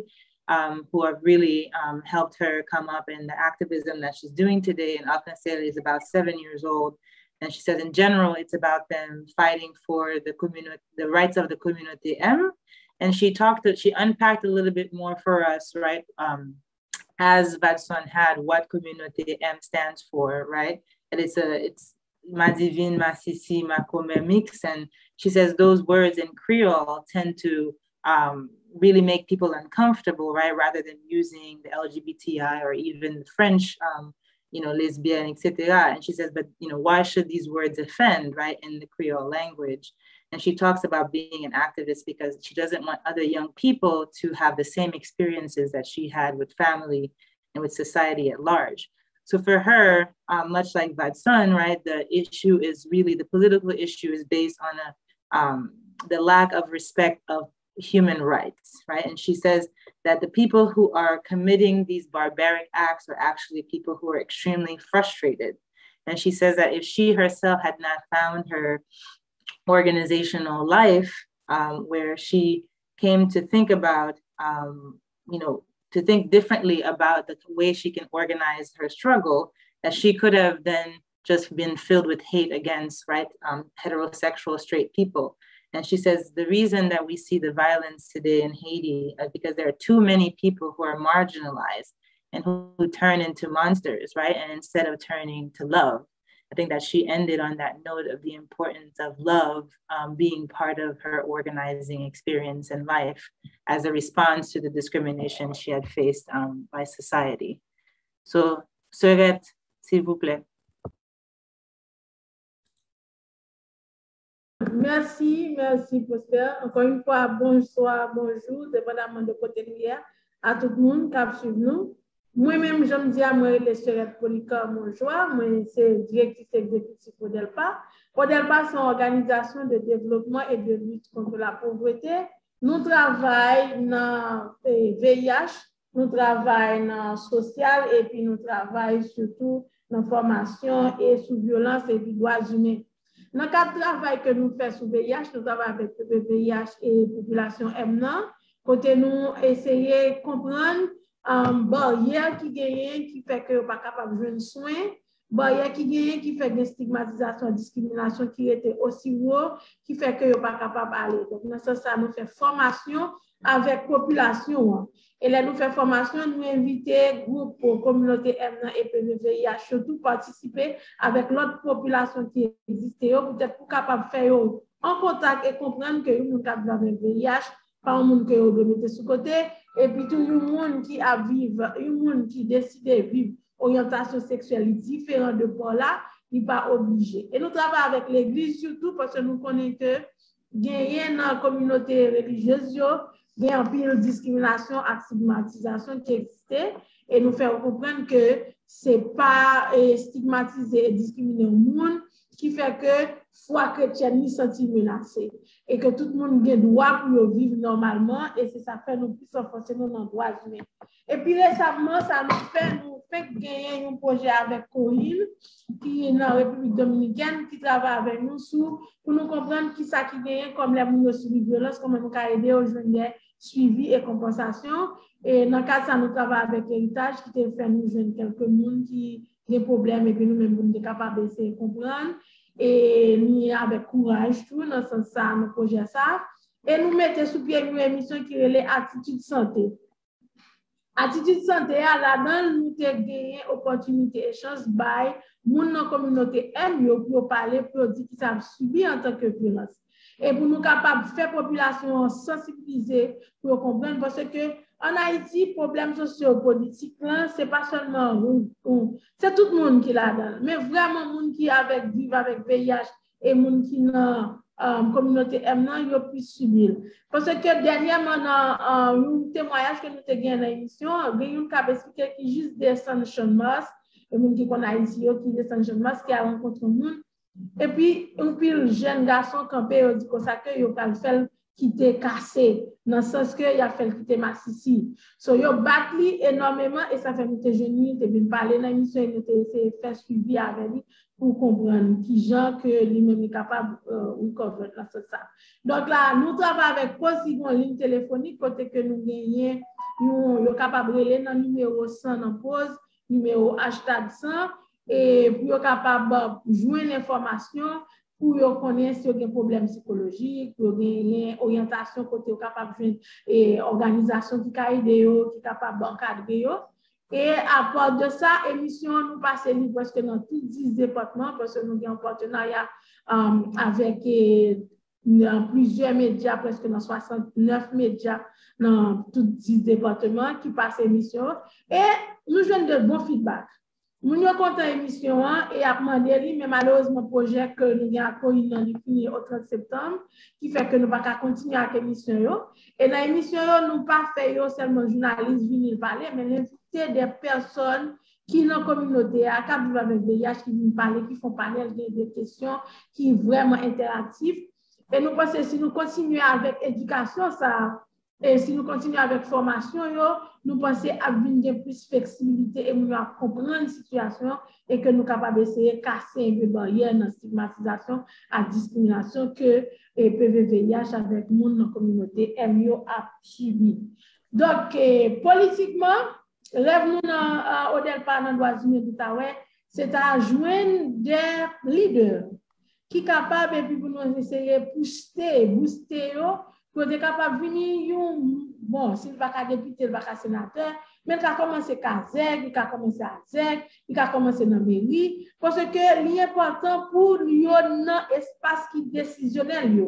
um, who have really um, helped her come up in the activism that she's doing today. And Arc-en-Ciel is about seven years old. And she says, in general, it's about them fighting for the community, the rights of the community M. And she talked, she unpacked a little bit more for us, right? Um, as Vadson had, what community M stands for, right? And it's a, it's ma divine, ma sisi, ma mix. And she says those words in Creole tend to um, really make people uncomfortable, right? Rather than using the LGBTI or even the French, um, you know, lesbian, etc. And she says, but you know, why should these words offend, right, in the Creole language? And she talks about being an activist because she doesn't want other young people to have the same experiences that she had with family and with society at large. So for her, um, much like Vadson, right, the issue is really the political issue is based on a, um, the lack of respect of human rights, right? And she says that the people who are committing these barbaric acts are actually people who are extremely frustrated. And she says that if she herself had not found her organizational life, um, where she came to think about, um, you know, to think differently about the way she can organize her struggle, that she could have then just been filled with hate against, right, um, heterosexual straight people. And she says the reason that we see the violence today in Haiti is because there are too many people who are marginalized and who, who turn into monsters, right? And instead of turning to love. I think that she ended on that note of the importance of love um, being part of her organizing experience in life as a response to the discrimination she had faced um, by society. So, Soeurette, s'il vous plaît. Merci, merci Prosper. Encore une fois, bonsoir, bonjour, dépendamment de côté à tout le monde qui a suivi nous. Moi-même, je me dis à moi, les Sorette Polycar, mon joie, moi, c'est directrice exécutive Podelpa. Podelpa, c'est une organisation de développement et de lutte contre la pauvreté. Nous travaillons dans VIH, nous travaillons dans social et puis nous travaillons surtout dans la formation et sous violence et les droits humains. Dans le cadre de travail que nous faisons sur VIH, nous travaillons avec le VIH et la population MNA, côté nous essayer de comprendre um, barrière qui gagne qui fait que pas capable de soin, barrière qui gagne qui fait des stigmatisation, discrimination qui était aussi haut, qui fait que pas capable d'aller. Donc, dans ce ça, nous fait formation avec population. Et là, nous faisons formation, nous invitons groupe communauté MNA et PVVIH surtout participer avec l'autre population qui existe, peut-être pour capable faire en contact et comprendre que nous avons avec VIH, pas un monde que vous mettre sous côté, et puis tout le monde qui a vivre, un monde qui décide de vivre orientation sexuelle différente de pour là, il pas obligé. Et nous travaillons avec l'Église surtout parce que nous connaissons que il dans la communauté religieuse, il y a une discrimination et stigmatisation qui existait et nous faisons comprendre que ce n'est pas eh, stigmatiser et discriminer le monde qui fait que foi chrétienne ni senti menacée et que tout le monde a droit pour vivre normalement et c'est ça fait nous plus renforcer nos droits. Et puis récemment, ça nous fait, nous fait gagner un projet avec Corinne qui est dans la République dominicaine, qui travaille avec nous sous, pour nous comprendre qui ça qui gagne comme les gens sur violence, comment nous aider aux jeunes suivi et compensation. Et dans le cas de ça, nous travaillons avec l'héritage qui fait nous jeunes quelques personnes qui ont des problèmes et puis nous-mêmes, nous sommes capables de comprendre e mi avek kouraj tou nan san sa nou proje sa e nou mette sou pie yon emisyon ki rele Atitude Santé. Atitude Santé a la dan nou te genye opotunite e chans bay moun nan kominote M yo pou pale pou di ki sa subi an tanke violans e pou nou kapab fe populasyon sensibilize pou yo kompren parce ke en Haïti, le problème sociopolitique, hein, c'est pas seulement vous, c'est tout le monde qui l'a dans. Mais vraiment, les gens qui avec, vivent avec VIH et les gens qui ont la um, communauté M, ils ont pu subir. Parce que dernièrement, dans euh, un témoignage que nous avons gagné dans l'émission, il y a un cas expliqué qui juste descend de Sean Mas, les gens qui connaissent Haïti, qui descend de Sean Mas, qui a rencontré le monde. Et puis, un pile jeune garçon campé, il dit que ça, qu'il a qui était cassé, dans le sens que il a fait le côté massissi. So, yo battu énormément, et ça fait que t'es jeune, t'es venu parler dans l'émission, et t'es fait suivi avec lui, pour comprendre qui gens que lui-même est capable, euh, recover, dans ça. Donc là, nous travaillons avec possible en ligne téléphonique, côté que nous gagnons, nous, yo capable de dans le numéro 100 en pause, numéro hashtag 100, et pour yo capable de jouer l'information, pour connaître si y a des problèmes psychologiques, pour une orientation côté capable de et organisation qui a aidé, qui est capable d'encadrer. Et à part de ça, émission nous passons presque dans tous 10 départements parce que nous avons un partenariat um, avec plusieurs médias, presque dans 69 médias dans tous 10 départements qui passent émission. Et nous avons de bons feedbacks. Moun yo kontan emisyon an, e ap mande li, men malouzman projek ke nou gen akon yon nan li fini o 30 septem, ki fè ke nou baka kontinu ak emisyon yo. E nan emisyon yo, nou pa fè yo selman jounalist vinil pale, men l'invite de person ki nan kominote a, kap viva ven VIH ki vinil pale, ki fon panel gen de kesyon, ki vwèman interaktif. E nou pase si nou kontinu avèk edukasyon sa, et si nous continuons avec la formation, nous pensons à venir plus de flexibilité et nous comprendre la situation et que nous sommes capables d'essayer de casser les barrières dans la stigmatisation, la discrimination que eh, le PVVIH avec nous dans la communauté MIO a subi. Donc, eh, politiquement, rêve-nous au delpa dans le c'est à joindre des leaders qui sont capables de nous essayer de booster, booster pour être capable de venir, bon, s'il va pas député, il va pas sénateur, mais il a commencé à ZEG, il a commencé à ZEG, il a commencé dans la mairie, parce que l'important pour nous, dans l'espace qui est décisionnel.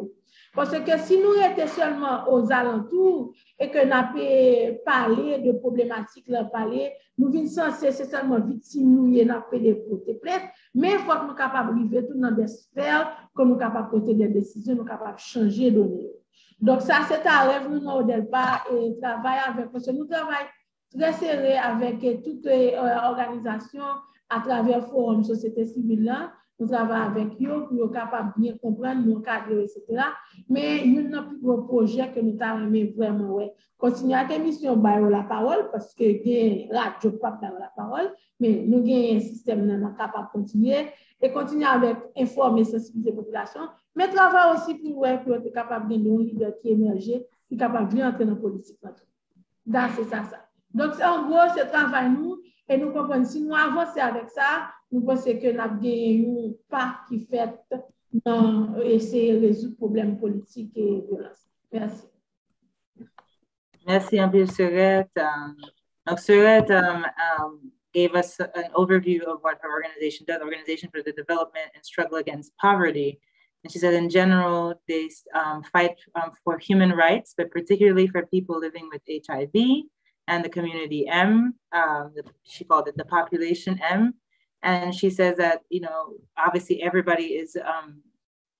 Parce que si nous étions seulement aux alentours et que nous parlé de problématiques, nous parlé, nous venons censés c'est seulement victimes, nous avons fait des plaintes, mais il faut que nous soyons capables de vivre tout dans des sphères, que nous sommes capables de porter des décisions, nous sommes capables de changer de données. Donc, ça, c'est un rêve, nous, au départ, et travailler avec, parce que nous travaillons très serré avec toutes les euh, organisations à travers le forum société civile. Nous travaillons avec eux pour être capables de bien comprendre nos cadres, etc. Mais nous avons plus gros projet que nous avons vraiment, ouais. Continuer à l'émission, la parole, parce que nous radio pas la parole, mais nous avons un système qui est capable de continuer et continuer avec informer, sensibiliser la population, mais travailler aussi pour, être capable de un leader qui émerge, qui est capable de entrer dans la politique. c'est ça, ça. Donc, en gros, c'est travail nous, et nous comprenons, si nous avançons avec ça, nous pensons que nous avons un pas qui fait essayer de résoudre le problème politique et violence. Merci. Merci, Ambile Surette. Um, donc, Surette, um, um, gave us an overview of what her organization does, Organization for the Development and Struggle Against Poverty. And she said, in general, they um, fight um, for human rights, but particularly for people living with HIV and the community M. Um, she called it the population M. And she says that, you know, obviously everybody is um,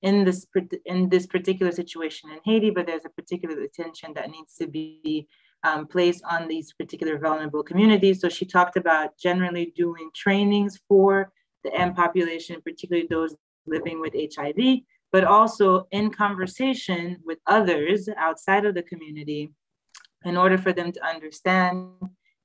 in this in this particular situation in Haiti, but there's a particular attention that needs to be um, placed on these particular vulnerable communities. So she talked about generally doing trainings for the M population, particularly those living with HIV, but also in conversation with others outside of the community in order for them to understand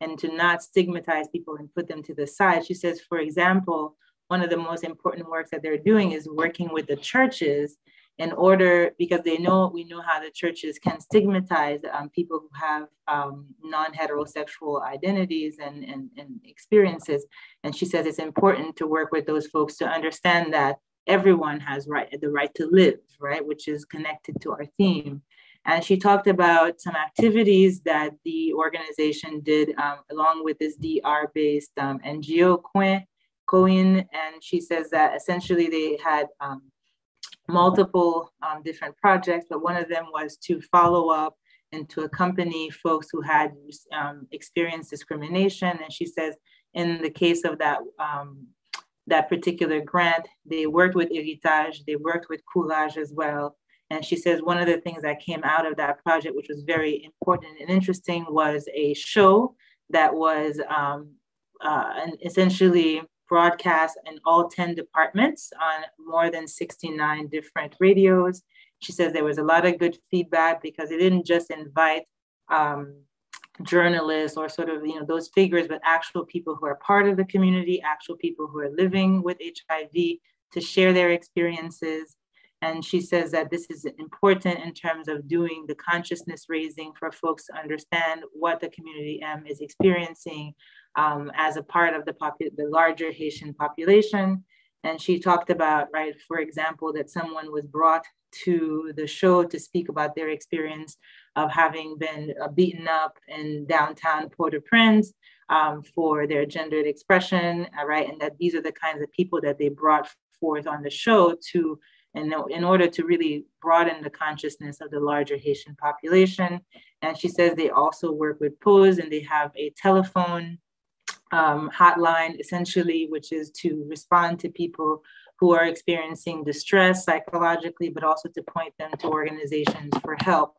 and to not stigmatize people and put them to the side. She says, for example, one of the most important works that they're doing is working with the churches in order because they know we know how the churches can stigmatize um, people who have um, non-heterosexual identities and, and, and experiences and she says it's important to work with those folks to understand that everyone has right the right to live right which is connected to our theme and she talked about some activities that the organization did um, along with this dr-based um, ngo coin and she says that essentially they had um, multiple um, different projects, but one of them was to follow up and to accompany folks who had um, experienced discrimination. And she says, in the case of that um, that particular grant, they worked with Heritage, they worked with Courage as well. And she says one of the things that came out of that project, which was very important and interesting, was a show that was um, uh, essentially broadcast in all 10 departments on more than 69 different radios. She says there was a lot of good feedback because it didn't just invite um, journalists or sort of you know those figures, but actual people who are part of the community, actual people who are living with HIV to share their experiences. And she says that this is important in terms of doing the consciousness raising for folks to understand what the community M is experiencing, um, as a part of the, popu- the larger Haitian population. And she talked about, right, for example, that someone was brought to the show to speak about their experience of having been uh, beaten up in downtown Port-au-Prince um, for their gendered expression, uh, right? And that these are the kinds of people that they brought forth on the show to, in, in order to really broaden the consciousness of the larger Haitian population. And she says they also work with POSE and they have a telephone um, hotline, essentially, which is to respond to people who are experiencing distress psychologically, but also to point them to organizations for help.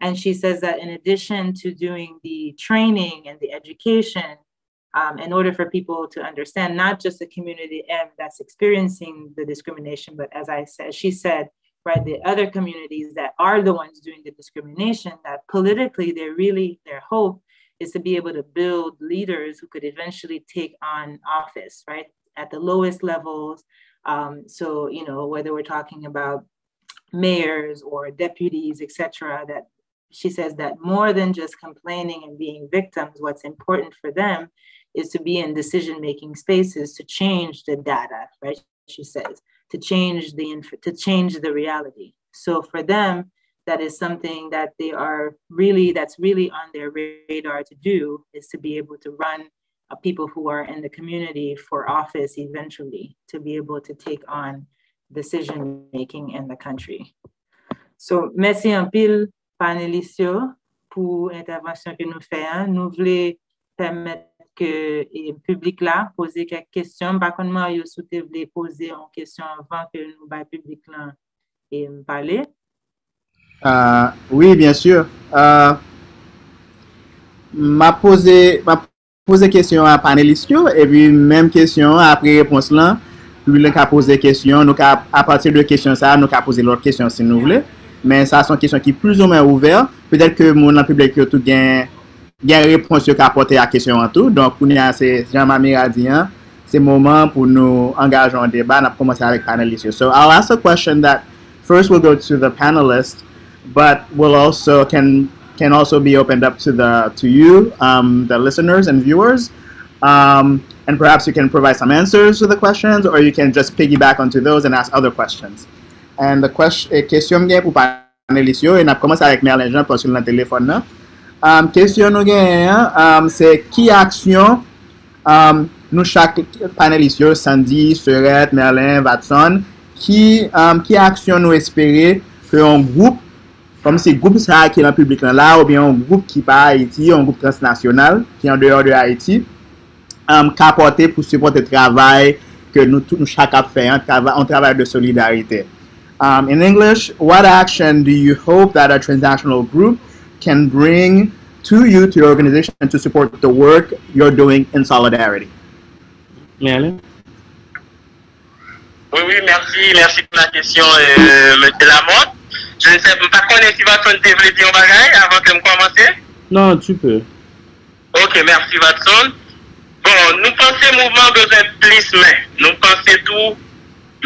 And she says that in addition to doing the training and the education, um, in order for people to understand not just the community M that's experiencing the discrimination, but as I said, she said, right, the other communities that are the ones doing the discrimination, that politically they're really, their hope is to be able to build leaders who could eventually take on office, right, at the lowest levels. Um, so, you know, whether we're talking about mayors or deputies, et cetera, that she says that more than just complaining and being victims, what's important for them is to be in decision making spaces to change the data, right? She says to change the to change the reality. So for them, that is something that they are really that's really on their radar to do is to be able to run people who are in the community for office eventually to be able to take on decision making in the country. So merci un pile panélistes pour l'intervention que nous faisons. Nous voulons permettre que le public là poser quelques questions. Par contre, moi, je souhaite poser une question avant que nous le public là et parler. Uh, oui, bien sûr. Uh, ma posé ma pose kesyon a panelist yo, e pi menm kesyon apre repons lan, pou lè ka pose kesyon, nou ka apatir de kesyon sa, nou ka pose lòt kesyon si nou vle, men sa son kesyon ki plus ou men ouver, pwedèl ke moun nan publik yo tout gen, gen repons yo ka apote a kesyon an tou, donk pou ni an se jan mami radian, se mouman pou nou angajon an deba, nan pou komanse avèk panelist yo. So, I'll ask a question that, first we'll go to the panelist, but we'll also can can also be opened up to the to you, um, the listeners and viewers. Um, and perhaps you can provide some answers to the questions, or you can just piggyback onto those and ask other questions. And the question, eh, question gen pou panelis yo, e nap komanse avec Merlin Jean pou sur le téléphone nan. Um, question nou gen, um, se ki aksyon um, nou chak panelis yo, Sandy, Soeurette, Merlin, Vadson, ki, um, ki aksyon nou espere ke yon group kom se goup sa ki nan publik lan la, ou bien yon goup ki pa Haiti, yon goup transnasyonal, ki an deyo de Haiti, um, ka apote pou supporte travay ke nou, nou chak ap fè, an travay de solidarite. Um, in English, what action do you hope that a transnational group can bring to you, to your organization, to support the work you're doing in solidarity? Merlin? Oui, oui, merci, merci pour la question, euh, M. Lamotte. Je ne sais pas, par contre, si Watson te vle di yon bagay avant ke m komanse? Non, tu pe. Ok, merci Watson. Bon, nou panse mouvment bezen plis men. Nou panse tou,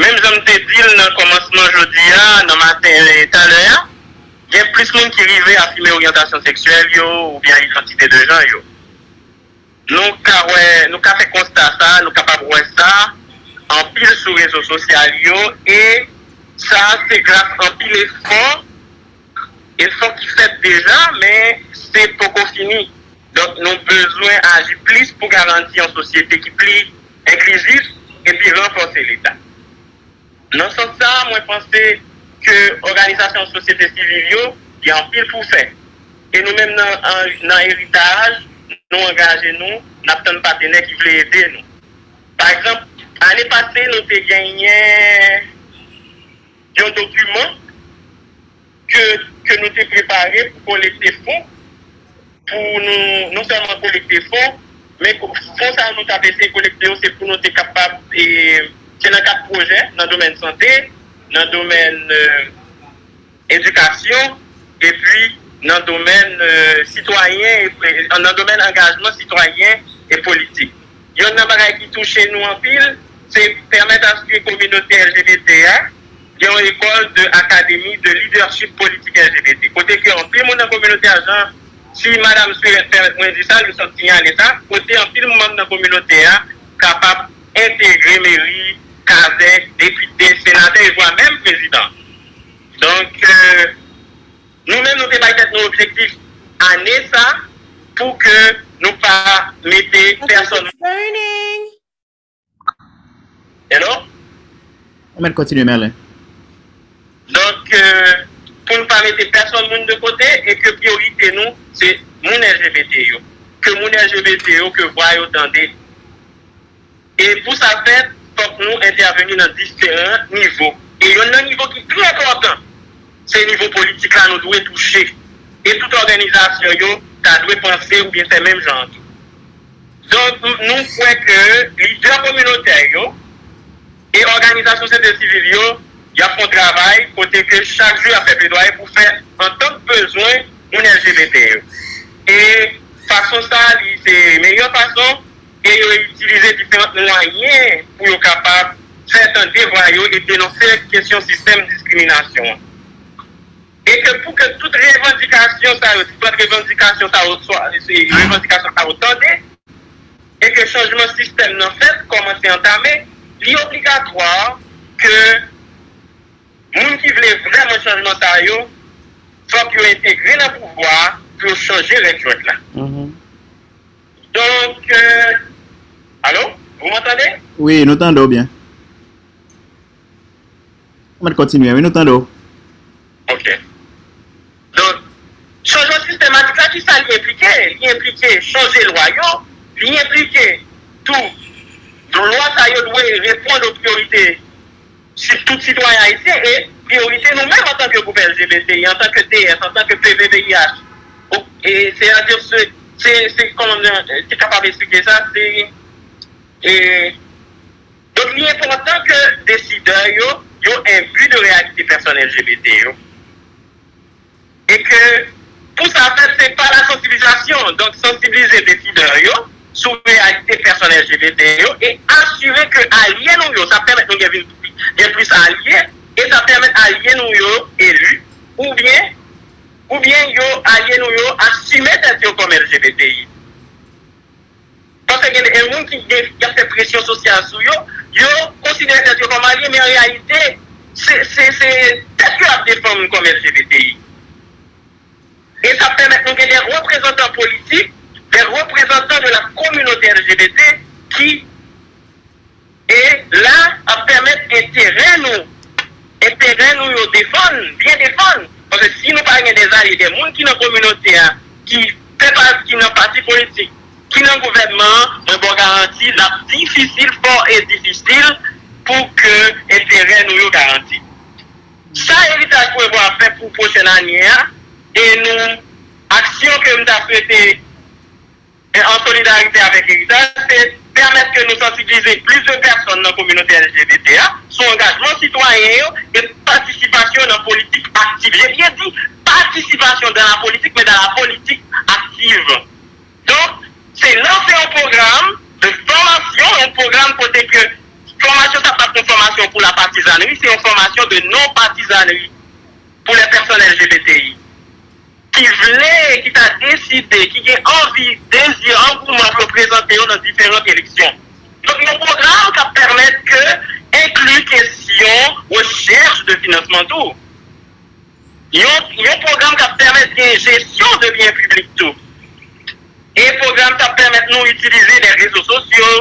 menm jom te dil nan komanseman jodi ya, nan maten taler ya, gen plis moun ki rive afime oryantasyon seksuel yo, ou bien identite de jan yo. Nou ka, we, nou ka fe konsta sa, nou ka pa brouen sa, an pil sou rezo sosyal yo, e... Sa, se grase anpil e fon, e fon ki fet deja, men se poko fini. Donk nou bezwen aji plis pou garanti an sosyete ki pli inklusif, epi renfonse l'Etat. Non son sa, mwen pense ke organizasyon sosyete sivil yo, di anpil pou fe. E nou men nan, nan eritaj, nou angaje nou, nap ton patene ki vle ede nou. Par eksemp, ane pase nou te genyen yon dokumen ke, ke nou te prepare pou kolekte fon, pou nou non seman kolekte fon, men fon sa nou ta bese kolekte yo, se pou nou te kapab, e, se nan kap proje, nan domen sante, nan domen euh, edukasyon, e pi nan domen euh, sitwayen, e euh, nan domen angajman sitwayen e politik. Yon nan bagay ki touche nou an pil, se permèt aske kominote LGBT a, yon ekol de akademi de leadership politik LGBT. Kote ki an pil moun nan kominote ajan, si madame sou referent mwen di sa, yon son sinyan le sa, kote an pil moun nan kominote a, kapap integre meri, kaze, depite, senate, yon vwa menm prezident. Donk, euh, nou menm nou te bay ket nou objektif ane sa, pou ke nou pa mette person. Hello? Mwen kontinuye Merlin. Donk, euh, pou nou pa mette person moun de kote, e ke priorite nou, se moun LGBT yo. Ke moun LGBT yo, ke vwa yo tende. E pou sa fèt, fòk nou interveni nan diferent nivou. E yon nan nivou ki trè kontan, se nivou politik la nou dwe touche. E tout organizasyon yo, ta dwe pense ou bien se menm jantou. Donk, nou fwe ke lider kominotè yo, e organizasyon se de sivil yo, ya pou travay, kote ke chak jou apè pèdouay pou fè an ton bezwen moun LGBT yo. E fason sa li se meyon fason, e yo itilize diferent lanyen pou yo kapab fè tan devwayo e denonsè kèsyon sistem diskriminasyon. E ke pou ke tout revendikasyon sa yo, tout revendikasyon sa yo, revendikasyon sa yo tande, e ke chanjman sistem nan fèt komanse antame, li obligatoir ke moun ki vle vreman chanjman ta yo, fòk yo entegre nan pouvoi, pou yo chanje lèk jwèk la. Mm -hmm. Donk, euh, alo, vous m'entendez? Oui, nou tando bien. Mwen kontinuè, oui, nou tando. Ok. Donk, chanjman sistematik la, ki sa li implike? Li implike chanje lwa yo, li implike tou, lwa sa yo dwe repon do priorite tout sitwoyen haisyen e priorite nou mèm an tanke goup LGBTI, an tanke TF, an tanke PVVIH. Oh, e se a dir se, se konon, se kapab esplike sa, se, e, don mi important ke desideur yo, yo imbu de realite person LGBT yo. E ke, pou sa fèd, se pa la sensibilizasyon, donk sensibilize desideur yo, sou realite person LGBT yo, e asyre ke alyen nou yo, sa pèmèt nou yavine pou gen plus alye, e sa permette alye nou yo elu, ou bien, ou bien yo alye nou yo asime tèt yo kom LGBTI. Pansè gen en moun ki gen fè presyon sosyal sou yo, yo konsidere tèt yo kom alye, men en realite, se tèt yo ap defon moun kom LGBTI. E sa permette nou gen den reprezentant politik, den reprezentant de la komunote LGBT ki E la, ap permèt entere nou, entere nou yo defon, bien defon. Pwase si nou pa gen de zari, de moun ki nan kominote a, ki prepaz ki nan pati politik, ki nan gouvenman, mwen bon garanti la difisil, for et difisil, pou ke entere nou yo garanti. Sa evitaj pou evo apè pou pou senanye a, e nou aksyon ke mta fwete en solidarite avèk evitaj, se permettre que nous sensibiliser plus de personnes dans la communauté LGBT, son engagement citoyen et participation dans la politique active. J'ai bien dit participation dans la politique, mais dans la politique active. Donc, c'est lancer un programme de formation, un programme côté que formation, ça pas une formation pour la partisanerie, c'est une formation de non-partisanerie pour les personnes LGBTI. ki vle, ki ta deside, ki gen anvi, dezi, angouman pou prezante yo nan diferent eleksyon. Donk nou program ka permette ke inklu kesyon recherche de financeman tou. Yon program ka permette gen jesyon de bien publik tou. E yon program ka permette nou utilize den rezo sosyo,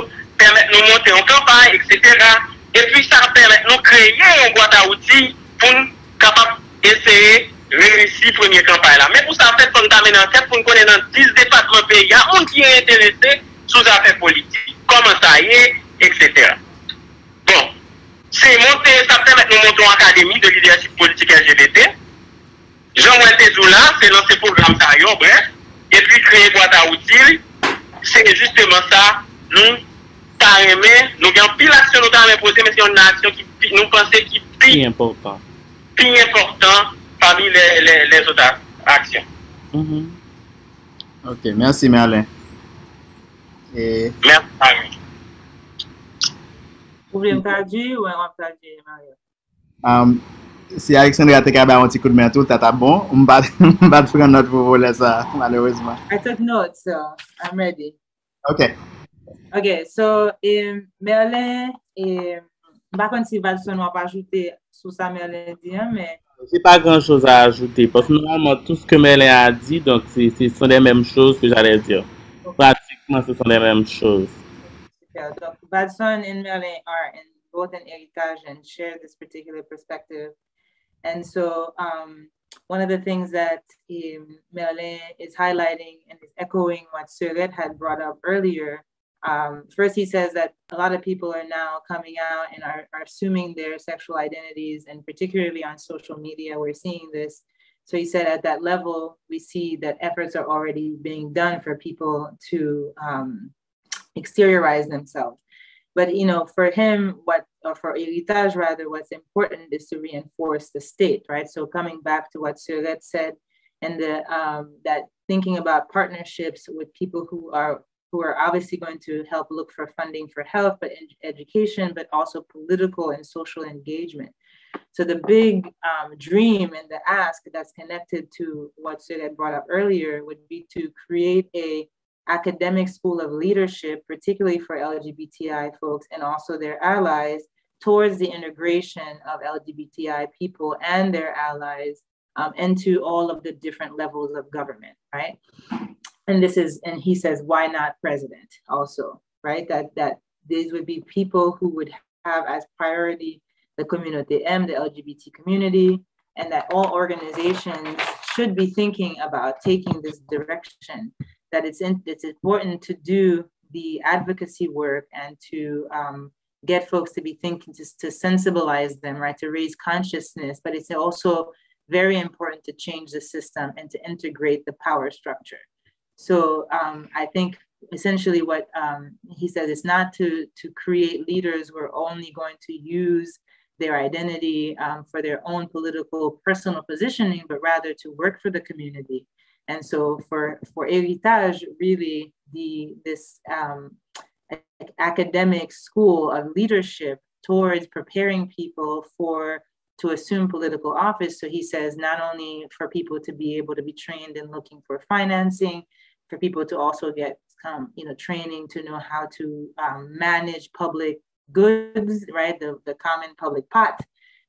permette nou monte yon kampay, etc. Et puis sa permette nou kreye yon boite a outi pou nou kapap eseye renisi premye kampay la. Men pou sa fèt pou nou tamen anket pou nou konen nan 10 depatman pe, ya on ki yon enterese sou zafè politik, koman sa ye, etc. Bon, se monte, sa fèt nou monton akademi de liderasyon politik LGBT, jan mwen te zou la, se lan se program sa yo, bref, epi kreye boata outil, se justeman sa, nou ta remè, nou gen pil aksyon nou ta remè pose, men se yon aksyon ki nou pense ki pi, pi important, parmi les, les, les autres actions. Mm -hmm. Ok, merci Merlin. Et... Merci Merlin. Ou vle m tradwi ou an tradwi, Mario? Um, si Alexandre te kabe an ti kou de men tou, tata bon, m bat fran not pou vole sa, malouzman. I took notes, so I'm ready. Ok. Ok, so, um, Merlin, e, um, bakon si Valson wap ajoute sou sa Merlin di diyan, men J'ai pas grand chose à ajouter parce que normalement tout ce que a dit, donc c'est, ce sont les mêmes choses que j'allais dire. Pratiquement ce sont les mêmes choses. super. Donc, Vadson and Merlin are in both in heritage and share this particular perspective. And so, um, one of the things that um, Merlin is highlighting and is echoing what Soeurette had brought up earlier. Um, first, he says that a lot of people are now coming out and are, are assuming their sexual identities, and particularly on social media, we're seeing this. So he said at that level, we see that efforts are already being done for people to um, exteriorize themselves. But you know, for him, what or for Heritage rather, what's important is to reinforce the state, right? So coming back to what Soeurette said, and the um, that thinking about partnerships with people who are who are obviously going to help look for funding for health, but education, but also political and social engagement. So the big um, dream and the ask that's connected to what Sid had brought up earlier would be to create a academic school of leadership, particularly for LGBTI folks and also their allies, towards the integration of LGBTI people and their allies um, into all of the different levels of government, right? And this is, and he says, why not president also, right? That that these would be people who would have as priority the community M, the LGBT community, and that all organizations should be thinking about taking this direction that it's, in, it's important to do the advocacy work and to um, get folks to be thinking, just to sensibilize them, right, to raise consciousness, but it's also very important to change the system and to integrate the power structure. So um, I think essentially what um, he says is not to, to create leaders who are only going to use their identity um, for their own political personal positioning, but rather to work for the community and so for, for Heritage, really the, this um, academic school of leadership towards preparing people for to assume political office. So he says not only for people to be able to be trained in looking for financing, for people to also get um, you know training to know how to um, manage public goods, right? The, the common public pot,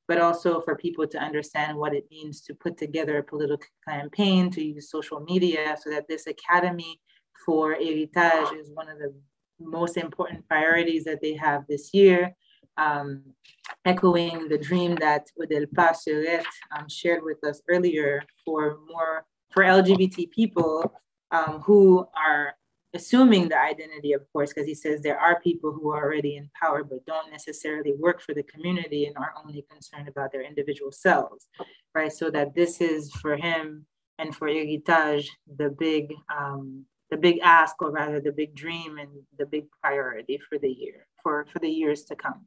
but also for people to understand what it means to put together a political campaign, to use social media, so that this academy for Heritage is one of the most important priorities that they have this year. Um, echoing the dream that ODELPA Soeurette um, shared with us earlier for more for LGBT people um, who are assuming the identity, of course, because he says there are people who are already in power but don't necessarily work for the community and are only concerned about their individual selves, right? So that this is for him and for Heritage the big um, the big ask, or rather the big dream and the big priority for the year, for, for the years to come.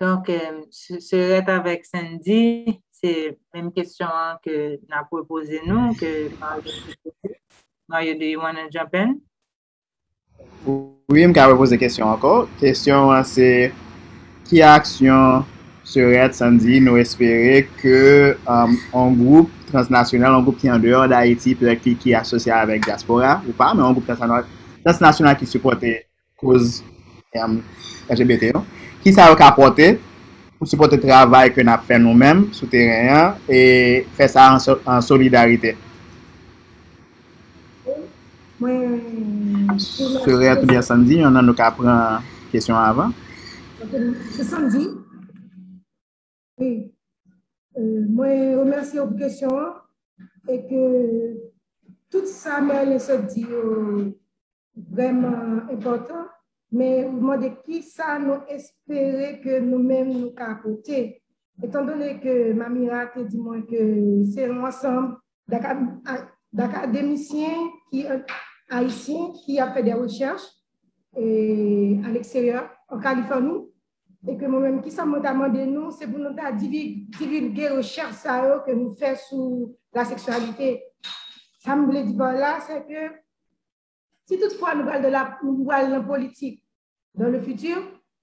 Donc, euh, Soeurette avec Sandy, se menm kesyon an ke nan propose nou, ke Mario, do you wanna jump in? Oui, m ka repose kesyon anko. Kesyon an se, ki aksyon seret sandi nou espere ke euh, um, an group transnasyonal, an group ki an deor da Haiti, pwede ki ki asosye avèk diaspora ou pa, men an group transnasyonal ki supporte kouz um, euh, LGBT, non? ki sa yo ka apote, pou supporte travay ke nap fè nou mèm sou teryen, e fè sa an, so, an solidarite. Mwen... Sere tout bien samdi, yon nan nou ka pran kesyon avan. Se samdi, euh, mwen remersi ou kesyon, e ke tout sa mèl se di euh, vreman important, mais vous demandez qui ça nous espérer que nous-mêmes nous capoter. Étant donné que Mamira te dit moi que c'est un ensemble d'académiciens qui haïtiens qui a fait des recherches et à l'extérieur, en Californie, et que moi-même, qui ça m'a demandé nous, c'est pour nous divulguer les recherches que nous faisons sur la sexualité. Ça me dit là, c'est que si toutefois nous voyons de la, nous politique dans le futur,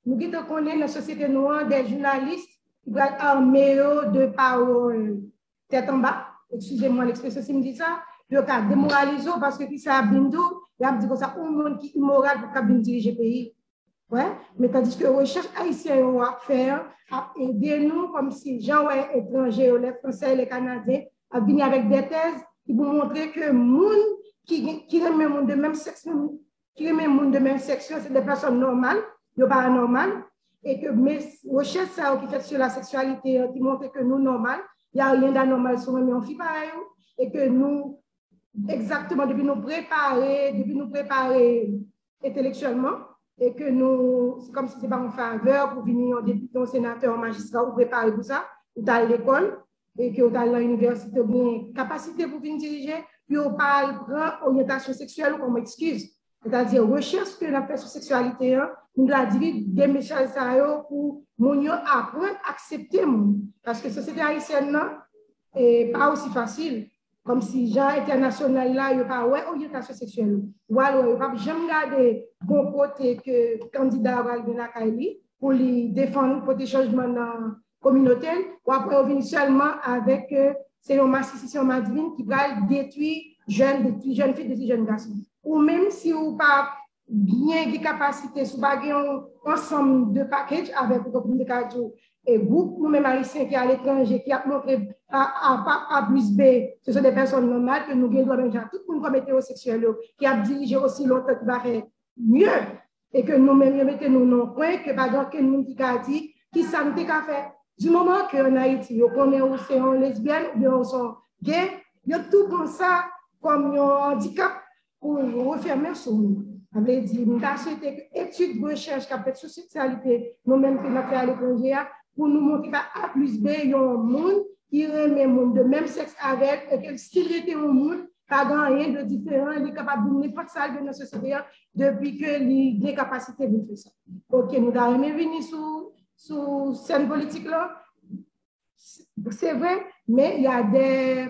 nous connaissons la société noire des journalistes qui vont de paroles tête en bas. Excusez-moi l'expression si je dis ça. Ils vont parce que a bindou, il a dit que ça monde qui est immoral pour diriger le pays. Ouais. Mais tandis que la recherche haïtienne à faire, aider nous comme si gens étrangers, les Français, les Canadiens, à venir avec des thèses qui vont que le monde qui, qui remet monde de même sexe, qui remet monde de même sexe, c'est des personnes normales, de paranormales, et que mes recherches qui fait sur la sexualité qui montrent que nous, normal, il n'y a rien d'anormal sur nous, mais on fait pareil, et que nous, exactement, depuis nous préparer, depuis nous préparer intellectuellement, et que nous, c'est comme si c'était pas en faveur pour venir en député, en sénateur, en magistrat, ou préparer pour ça, ou à l'école, et que à l'université, bien capacité pour venir diriger, puis on parle de orientation sexuelle comme excuse. C'est-à-dire, recherche que la fait sur sexualité, hein, nous la dit des messages pour nous apprendre à accepter. Parce que la société haïtienne n'est pas aussi facile. Comme si gens international là, il n'y pas ouais, orientation sexuelle. Ou alors, il n'y a pas garder bon côté que le candidat va venir à pour les défendre pour des changements dans communauté, ou après, on vient seulement avec euh, c'est une massification divine qui va détruire jeunes, jeunes filles, détruire jeunes garçons. Ou même si vous pas bien de capacité, si vous pas un ensemble de packages avec de et groupe, nous-mêmes haïtiens qui à l'étranger, qui a montré à, à, plus B, ce sont des personnes normales que nous avons déjà tout le monde comme hétérosexuel, qui a dirigé aussi l'autre qui va mieux, et que nous-mêmes, mettons nous non point, que par exemple, que nous qui a dit, qui ça nous fait? Du moment qu'en Haïti, on connaît où c'est un lesbienne ou bien on sont gay, tout comme ça, comme un handicap pour refermer sur nous. Ça veut dire, nous avons souhaité que l'étude de recherche qui a fait sur sexualité, nous-mêmes qui avons fait à l'étranger, pour nous montrer qu'à A plus B, il y a un monde qui remet monde de même sexe avec, et que s'il était un monde, pas rien de différent, il est capable de n'importe ça de notre société depuis que les capacités de faire ça. Ok, nous avons venir sur sous scène politique là, c'est vrai, mais il y a des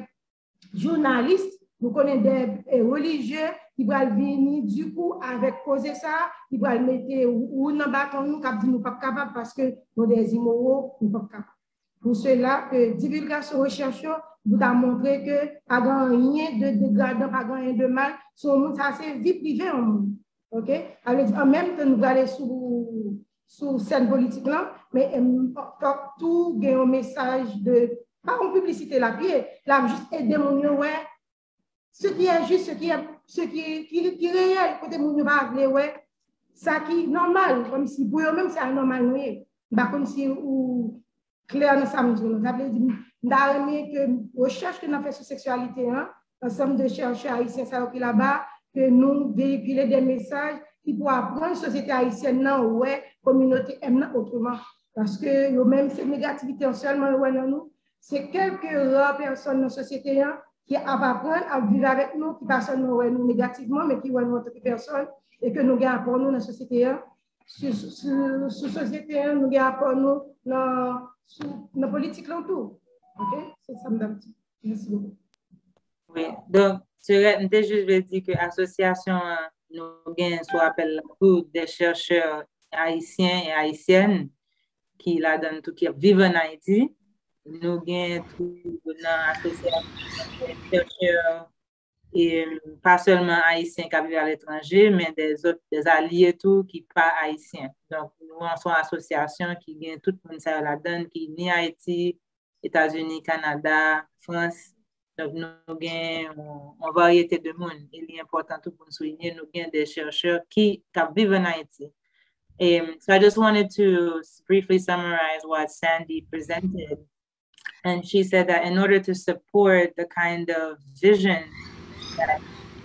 journalistes, nous connaissons des religieux qui vont venir du coup avec causer ça, qui vont mettre ou dans bâton nous, qui nous pas capables parce que nous des immoraux, nous pas capables. Pour cela, que divulgation recherche vous a montré que pas rien de dégradant, pas rien de mal, son monde, ça c'est vie privée en monde. OK? Alors, même temps, nous allons aller sous scène politique là, mais tout a un message de, pas en publicité la pied, là, juste aider mon ouais, ce qui est juste, ce qui est, ce qui est, qui, qui réel, côté mon va ouais, ça qui est normal, comme si pour eux-mêmes c'est anormal, oui. Bah, comme si, ou, clair dans sa mesure, ça veut dire, d'ailleurs, que recherche que nous fait sur sexualité, hein, ensemble de chercheurs haïtiens, ça, là-bas, que nous véhiculer des messages qui pour apprendre la société haïtienne, la ouais, communauté M autrement. Parce que même cette négativité seulement ouais, dans nous, c'est quelques personnes dans la société hein, qui apprennent à vivre avec nous, qui passent nous, ouais, nous négativement, mais qui ouais, nous en tant personne, et que nous gardons pour nous dans la société. Hein. Sous la société, hein, nous gardons pour nous dans la politique l'entour. Ok? C'est ça, madame. Merci beaucoup. Oui, donc, je voulais dire que l'association nous avons ce qu'on des chercheurs haïtiens et haïtiennes qui la donnent tout qui vivent en Haïti. Nous avons des chercheurs et pas seulement haïtiens qui vivent à l'étranger, mais des autres, des alliés tout qui pas haïtiens. Donc, nous sommes une association qui gagne tout le monde la donne, qui ni Haïti, États-Unis, Canada, France, donc, de. Il important. Um, so I just wanted to briefly summarize what Sandy presented. And she said that in order to support the kind of vision that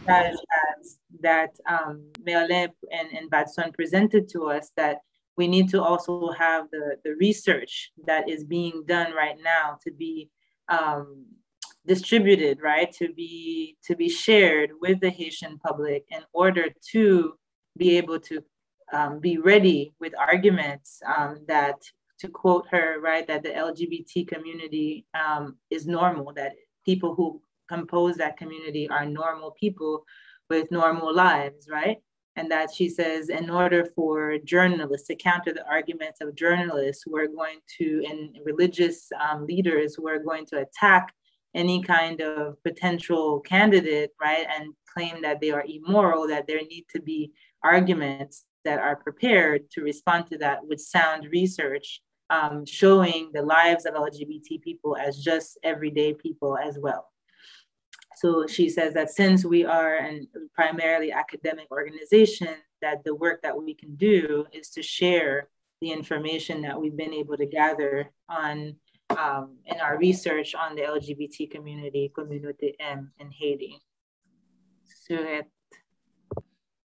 has, that um, and, and Vadson presented to us, that we need to also have the, the research that is being done right now to be um, distributed, right, to be to be shared with the Haitian public in order to be able to um, be ready with arguments um, that, to quote her, right, that the LGBT community um, is normal, that people who compose that community are normal people with normal lives, right? And that she says, in order for journalists to counter the arguments of journalists who are going to, and religious um, leaders who are going to attack any kind of potential candidate, right, and claim that they are immoral, that there need to be arguments that are prepared to respond to that with sound research, um, showing the lives of LGBT people as just everyday people as well. So she says that since we are a primarily academic organization, that the work that we can do is to share the information that we've been able to gather on um, in our research on the LGBT community, community M in Haiti. Surette.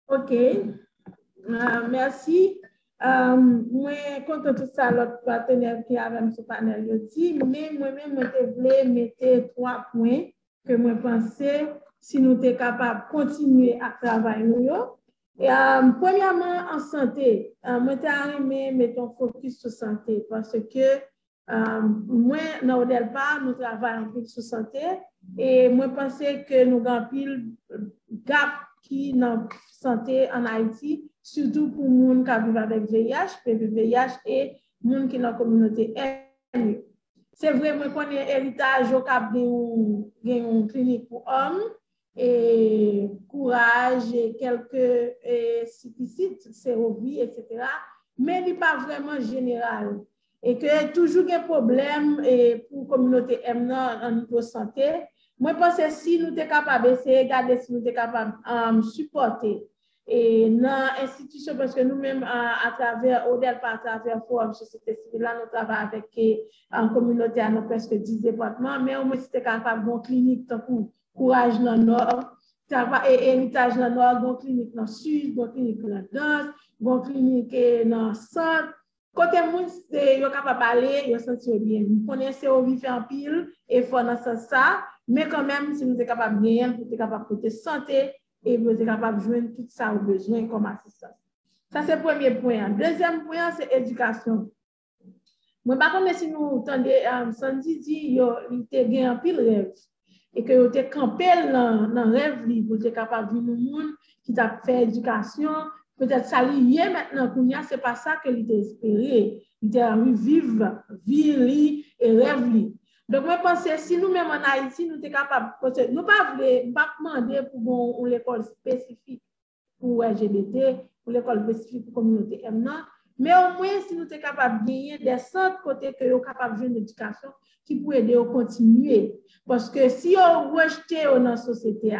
OK. Uh, merci. Um, mwen konton tout sa lot partener ki avem sou panel yo di, men mwen men mwen te vle mette 3 pwen ke mwen pense si nou te kapab kontinue ak travay nou yo. E, um, Pwemyaman an sante, um, mwen te arime meton fokus sou sante, parce ke euh, moi, dans Odel nous travaillons en pile sur santé et moi, je pense que nous avons pile gap qui dans santé en Haïti, surtout pour les gens qui vivent avec VIH, PVVIH et les gens qui sont dans la communauté C'est vrai, moi, qu'on est héritage au cap une clinique pour hommes et courage et quelques et, sites, etc. Mais il n'est pas vraiment général et que toujours des problèmes pour la communauté M en niveau santé. Moi, je pense que si nous sommes capables d'essayer de garder, si nous sommes capables euh, de supporter et dans l'institution, parce que nous-mêmes, à, à, travers ODELP, à travers Forum Société Civile, nous travaillons avec une communauté à nos presque 10 départements, mais au moins, si capable d'une clinique, pour courage dans le Nord, et héritage dans le Nord, une clinique dans le Sud, une clinique dans la danse, une clinique dans le Centre, Kote moun se yo kapap ale, yo senti yo bien. Mou konen se yo vive an pil, e fwa nan san sa, men kon men se nou te kapap bien, pou te kapap kote sante, e pou te kapap jwen tout sa ou bejwen kom asistan. Sa se premye poyan. Dezyen poyan se edukasyon. Mwen pa konen se nou tande, um, san di di yo te gen an pil rev, e ke yo te kampel nan, nan rev li, pou te kapap vi nou moun ki ta fe edukasyon, peut-être ça lié maintenant, ce n'est pas ça que l'idée espéré. Il a envie vivre, vivre et rêve. Donc, je pense que si nous-mêmes en Haïti, nous sommes capables, nous ne pouvons pas demander pour une école spécifique pour LGBT, pour l'école spécifique pour la communauté M, mais au moins, si nous sommes capables de gagner des centres côté que nous sommes capables de une éducation qui peut aider à continuer. Parce que si on rejette dans la société,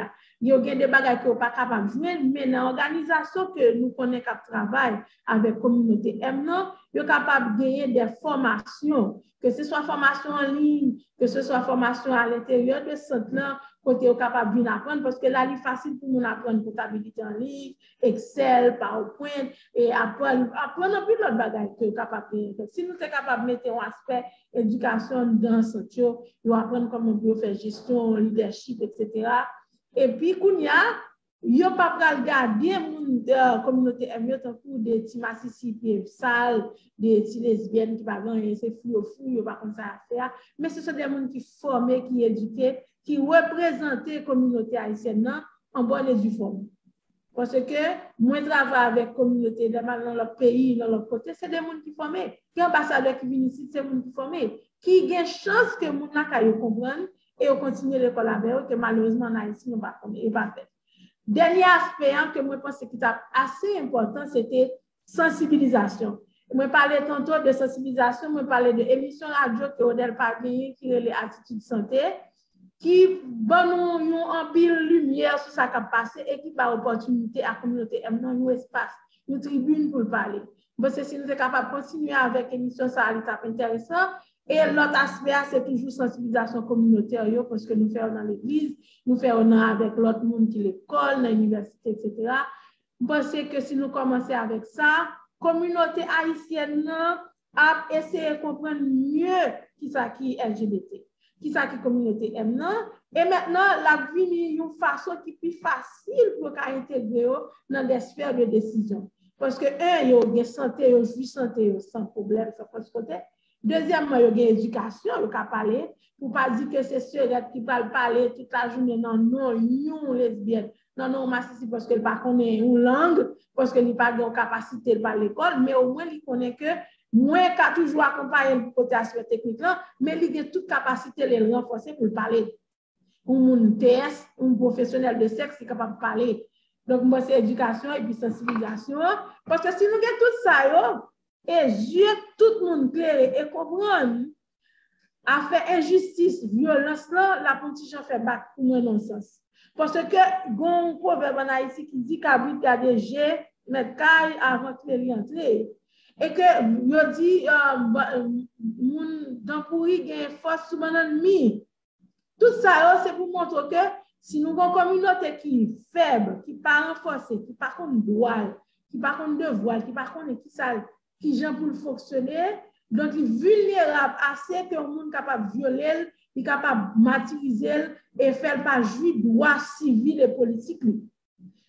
il y a des bagailles que vous n'êtes pas capable de faire. Mais dans l'organisation que nous connaissons qui travaille avec la communauté M, vous êtes capable de faire des formations. Que ce soit formation en ligne, que ce soit formation à l'intérieur de centre Santé, vous êtes capable de venir apprendre parce que la vie est facile pour nous d'apprendre comptabilité en ligne, Excel, PowerPoint, et apprendre un peu d'autres bagailles que vous êtes capable de faire. Si nous sommes capables de mettre un aspect éducation dans Santé, vous apprenez comment faire gestion, leadership, etc. Et puis, qu'on y a, yo pa pral gade moun de kominote emyo tan kou de ti masisi pi sal, de ti lesbyen ki pa gan yon se fou yo fou, yo pa kon sa a fè a, men se so de moun ki forme, ki eduke, ki reprezentè kominote Aisyen nan, an bon edu forme. Pwase ke mwen drava avèk kominote deman nan lòk peyi, nan lòk kote, se de moun ki forme. Ki ambasade ki vinisit, se moun ki forme. Ki gen chans ke moun la ka yo kompran, e yo kontinye le kolabe yo, ke malouzman Aisyen yon pa forme, yon pa fè. Dernier aspect hein, que moi pense qui est assez important, c'était sensibilisation. Moi parlais tantôt de sensibilisation, moi parlais de émission radio que Odel Pagny qui est les attitudes santé, qui bon nous en pile lumière sur ça qui a passé et qui par opportunité à la communauté dans un espace, une tribune pour parler. Parce que si nous sommes capables de continuer avec l'émission, ça va être intéressant. Et l'autre aspect, c'est toujours sensibilisation communautaire, parce que nous faisons dans l'église, nous faisons avec l'autre monde qui l'école, l'université, etc. Je pense que si nous commençons avec ça, la communauté haïtienne a essayé de comprendre mieux qui qui est LGBT, qui ça qui communauté M. Et maintenant, la vie est une façon qui est plus facile pour intégrer dans des sphères de décision. Parce que, un, il y a santé, il y a santé sans problème, ça passe côté. Deuxièmement, il y a une éducation, il y a parler, pour pas dire que c'est ceux qui parlent parler toute la journée, non, non, non, lesbienne, non, non, massif, parce qu'elle ne connaît une langue, parce qu'elle n'a pas de capacité de l'école, mais au moins, il connaît que moins qu'à toujours accompagner le côté aspect technique mais il a toute capacité de renforcer pour parler. Un TS, un professionnel de sexe qui est capable de parler. Donc, moi, c'est éducation et puis sensibilisation. Parce que si nous avons tout ça, yo, E zye tout moun kleri e kompran a fe enjustis, violans lan, la ponti jan fe bak pou mwen nonsens. Pwase ke goun pou verban a isi ki di kabit kade je met kaj avan kleri antre. E ke yo di uh, moun danpouri gen fos sou banan mi. Tout sa yo se pou montre ke si nou goun kominote ki feb, ki pa renfose, ki pa kon doal, ki pa kon devoal, ki pa kon ekisal, ki jan pou l'foksyone, don ki vulnerab ase ke moun kapap violel, ki kapap matirizel, e fel pa jwi doa sivil e politik li.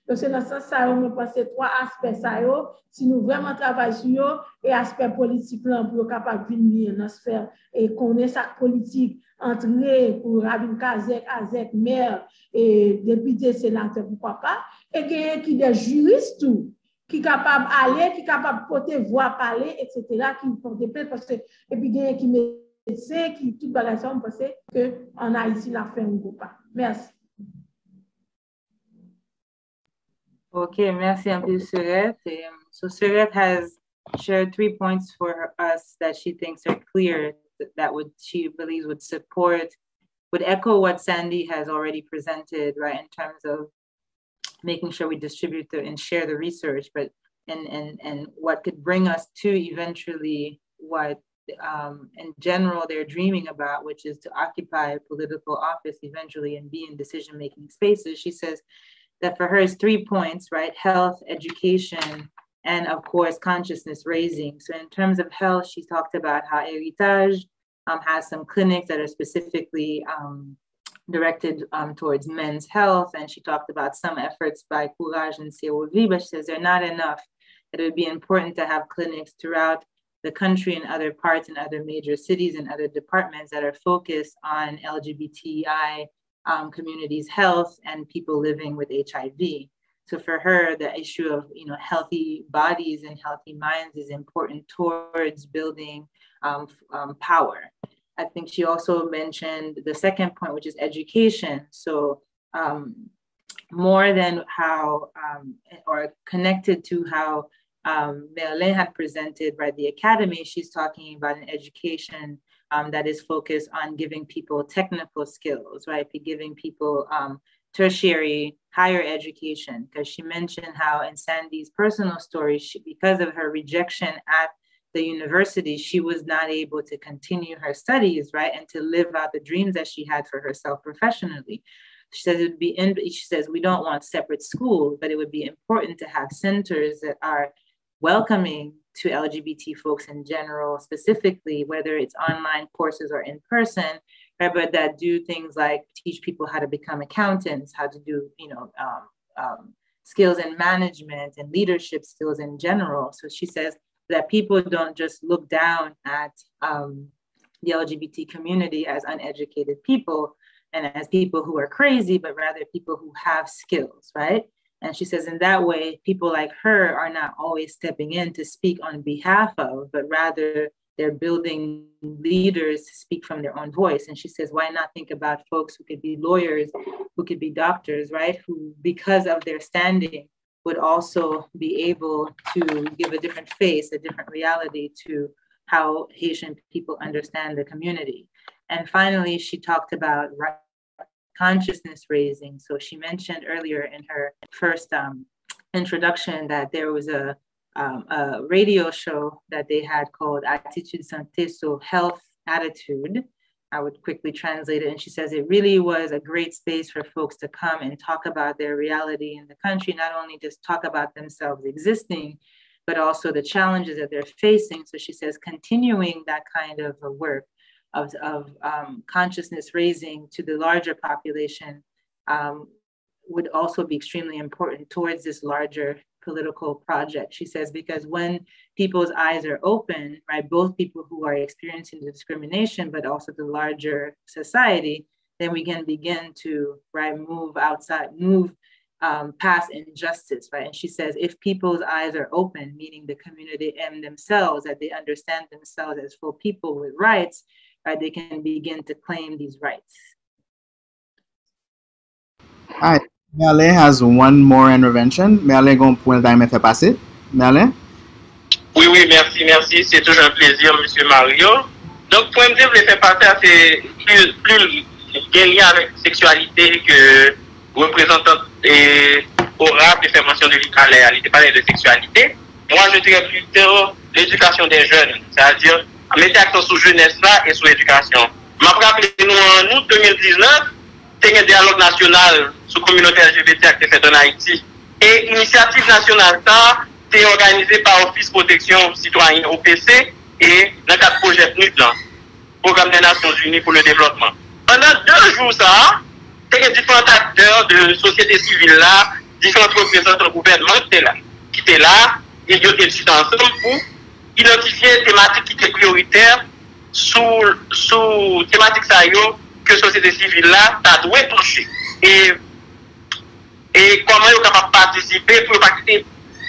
Don se nan sa sa yo mwen pase 3 aspe sa yo, si nou vreman travay sou yo, e aspe politik lan pou yo kapap vinmi nan sfer, e konen sak politik antre pou Rabin Kazek, Azek, Mer, e depite senate pou papa, e genye ki de juristou, ki kapap ale, ki kapap pote vwa pale, et cetera, ki pote pe, e pi genye ki mese, ki tout balasyon mwen pase, ke an a isi la fe mwen gopa. Mersi. Okay, merci peu, Suret. Um, so Suret has shared three points for us that she thinks are clear that would she believes would support, would echo what Sandy has already presented, right, in terms of making sure we distribute the, and share the research, but and and and what could bring us to eventually what um, in general they're dreaming about, which is to occupy a political office eventually and be in decision-making spaces. She says that for her is three points, right? Health, education, and of course, consciousness raising. So in terms of health, she talked about how Heritage um, has some clinics that are specifically um, directed um, towards men's health. And she talked about some efforts by Courage and COV, but she says they're not enough. It would be important to have clinics throughout the country and other parts and other major cities and other departments that are focused on LGBTI um, communities' health and people living with HIV. So for her, the issue of you know healthy bodies and healthy minds is important towards building um, um, power. I think she also mentioned the second point, which is education. So um, more than how um, or connected to how um, had presented by the academy, she's talking about an education um, that is focused on giving people technical skills, right? Giving people um, tertiary higher education. Because she mentioned how in Sandy's personal story, she, because of her rejection at the university, she was not able to continue her studies, right? And to live out the dreams that she had for herself professionally. She says it would be, in, she says, we don't want separate schools, but it would be important to have centers that are welcoming to LGBT folks in general, specifically, whether it's online courses or in person, right, but that do things like teach people how to become accountants, how to do, you know, um, um, skills in management and leadership skills in general. So she says that people don't just look down at um, the LGBT community as uneducated people and as people who are crazy, but rather people who have skills, right? And she says, in that way, people like her are not always stepping in to speak on behalf of, but rather they're building leaders to speak from their own voice. And she says, why not think about folks who could be lawyers, who could be doctors, right? Who, because of their standing, would also be able to give a different face, a different reality to how Haitian people understand the community. And finally, she talked about consciousness raising. So she mentioned earlier in her first um, introduction that there was a, um, a radio show that they had called Attitude Santé, so health attitude. I would quickly translate it. And she says it really was a great space for folks to come and talk about their reality in the country, not only just talk about themselves existing, but also the challenges that they're facing. So she says continuing that kind of work of, of um, consciousness raising to the larger population um, would also be extremely important towards this larger political project. She says, because when people's eyes are open, right, both people who are experiencing the discrimination, but also the larger society, then we can begin to, right, move outside, move um, past injustice, right? And she says, if people's eyes are open, meaning the community and themselves, that they understand themselves as full people with rights, right, they can begin to claim these rights. Right. Merlin has one more intervention. Merlin, gon pou el da yon fè pase. Merlin? Oui, oui, merci, merci. C'est toujours un plaisir, Monsieur Mario. Donc, pou mdi, vle fè pase a fè plus gen lien avèk seksualité ke reprezentant oral de fè mention de l'Italè. Alè te pale de seksualité. Moi, je dirais plutôt l'éducation des jeunes. C'est-à-dire, mette akton sou jeunesse la et sou edukasyon. M'apraple nou an nou 2019, tenye dialogue nasyonal sou kominote LGBT ak te fet an Haiti. E inisiatif nasyonal ta, te organize pa Office Protection Citoyen OPC e nan kat proje PNUD lan, Programme des Nations Unies pou le Développement. Pendan 2 jou sa, te gen difant akteur de sosyete sivil la, difant representant gouvernement te la, ki te la, e yo te distansan pou identifiye tematik ki te prioriter sou, sou tematik sa yo ke sosyete sivil la ta dwe touche. E E koman yo kapap patisipe pou yo pakite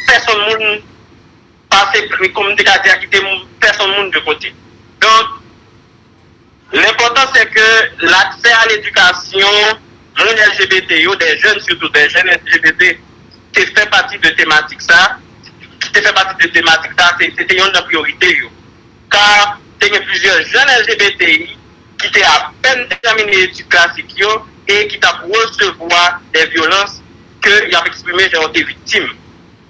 person moun pase komite kade akite moun person moun de kote. Don, l'important se ke l'akse a l'edukasyon moun LGBT yo, de jen, surtout de jen LGBT, te fe pati de tematik sa, te fe pati de tematik sa, se te yon nan priorite yo. Kar, te nye plusieurs jen LGBT ki te apen termine edukasyon yo, e ki ta pou recevwa de violans ke y ap eksprime se yote vitim.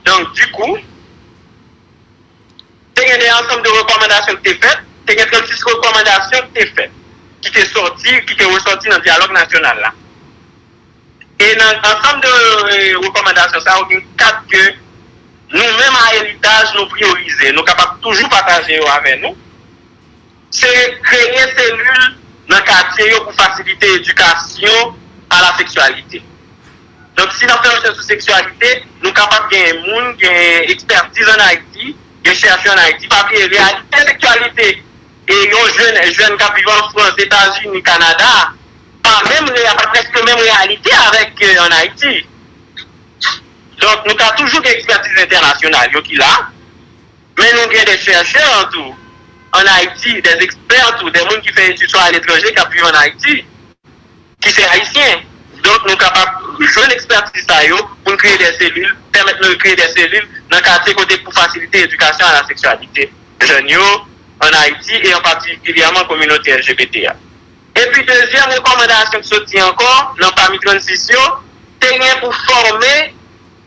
Donk, du kou, te gen de ansam de rekomendasyon te fet, te gen 36 rekomendasyon te fet, ki te sorti, ki te ressorti nan diyalog nasyonal la. E nan ansam de e, rekomendasyon sa, ou gen kat ke nou menm a elitaj nou priorize, nou kapap toujou pataje yo ave nou, se kreye selul nan katye yo pou fasilite edukasyon a la seksualite. Donk si nan fè rechè sou seksualite, nou kapap gen moun, gen ekspertise an Haiti, gen chèche an Haiti, papi realite seksualite. E yon jwen, jwen kap vivan Frans, Etats-Unis, Kanada, pa mèm, pa preske mèm realite avèk an euh, Haiti. Donk nou ka toujou gen ekspertise internasyonal yo ki la, men nou gen de chèche an tou. An Haiti, des ekspert ou de moun ki fè etudiant an etranje kap vivan an Haiti, ki se Haitien. Donk nou kapap jwen ekspertise sa yo pou nou kreye de selil, permette nou kreye de selil nan kate kote pou fasilite edukasyon a la seksualite. Jen yo, an Haiti, e an patikilyaman kominote LGBT ya. E pi dezyen rekomendasyon ki soti ankon, nan pami transisyon, tenyen pou forme,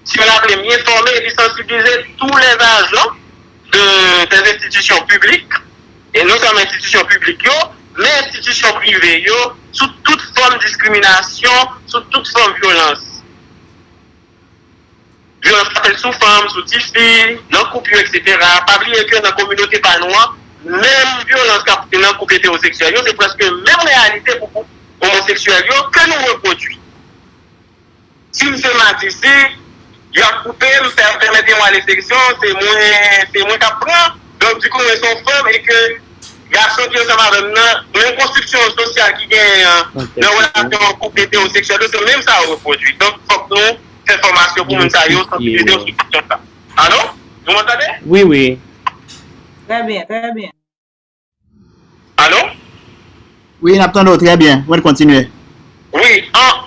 si yon ap lemye, forme e lisensibilize tou les ajan de, des institusyon publik, e nou som institusyon publik yo, men institisyon prive yo sou tout form diskriminasyon, sou tout form violans. Violans apel sou form, sou tifi, nan koup yo, etc. Pabliye ke nan kominote panwa, men violans kap nan koup heteroseksual yo, se preske men realite pou koup homoseksual yo ke nou reprodwi. Si mse matise, yo akoupe, mse permete mwa le seksyon, se mwen kap pran, donk di kou mwen son form e ke Gason ki yo sa madem nan, men konstriksyon sosyal ki gen nan relasyon koup heteroseksuel, yo se menm sa ou repodwi. Donk fok nou, se formasyon pou moun sa yo, sa ki heteroseksuel sa. Ano? Nou mwantade? Oui, oui. Trè bien, trè bien. Ano? Oui, naptando, trè bien. Mwen kontinue. Oui, an,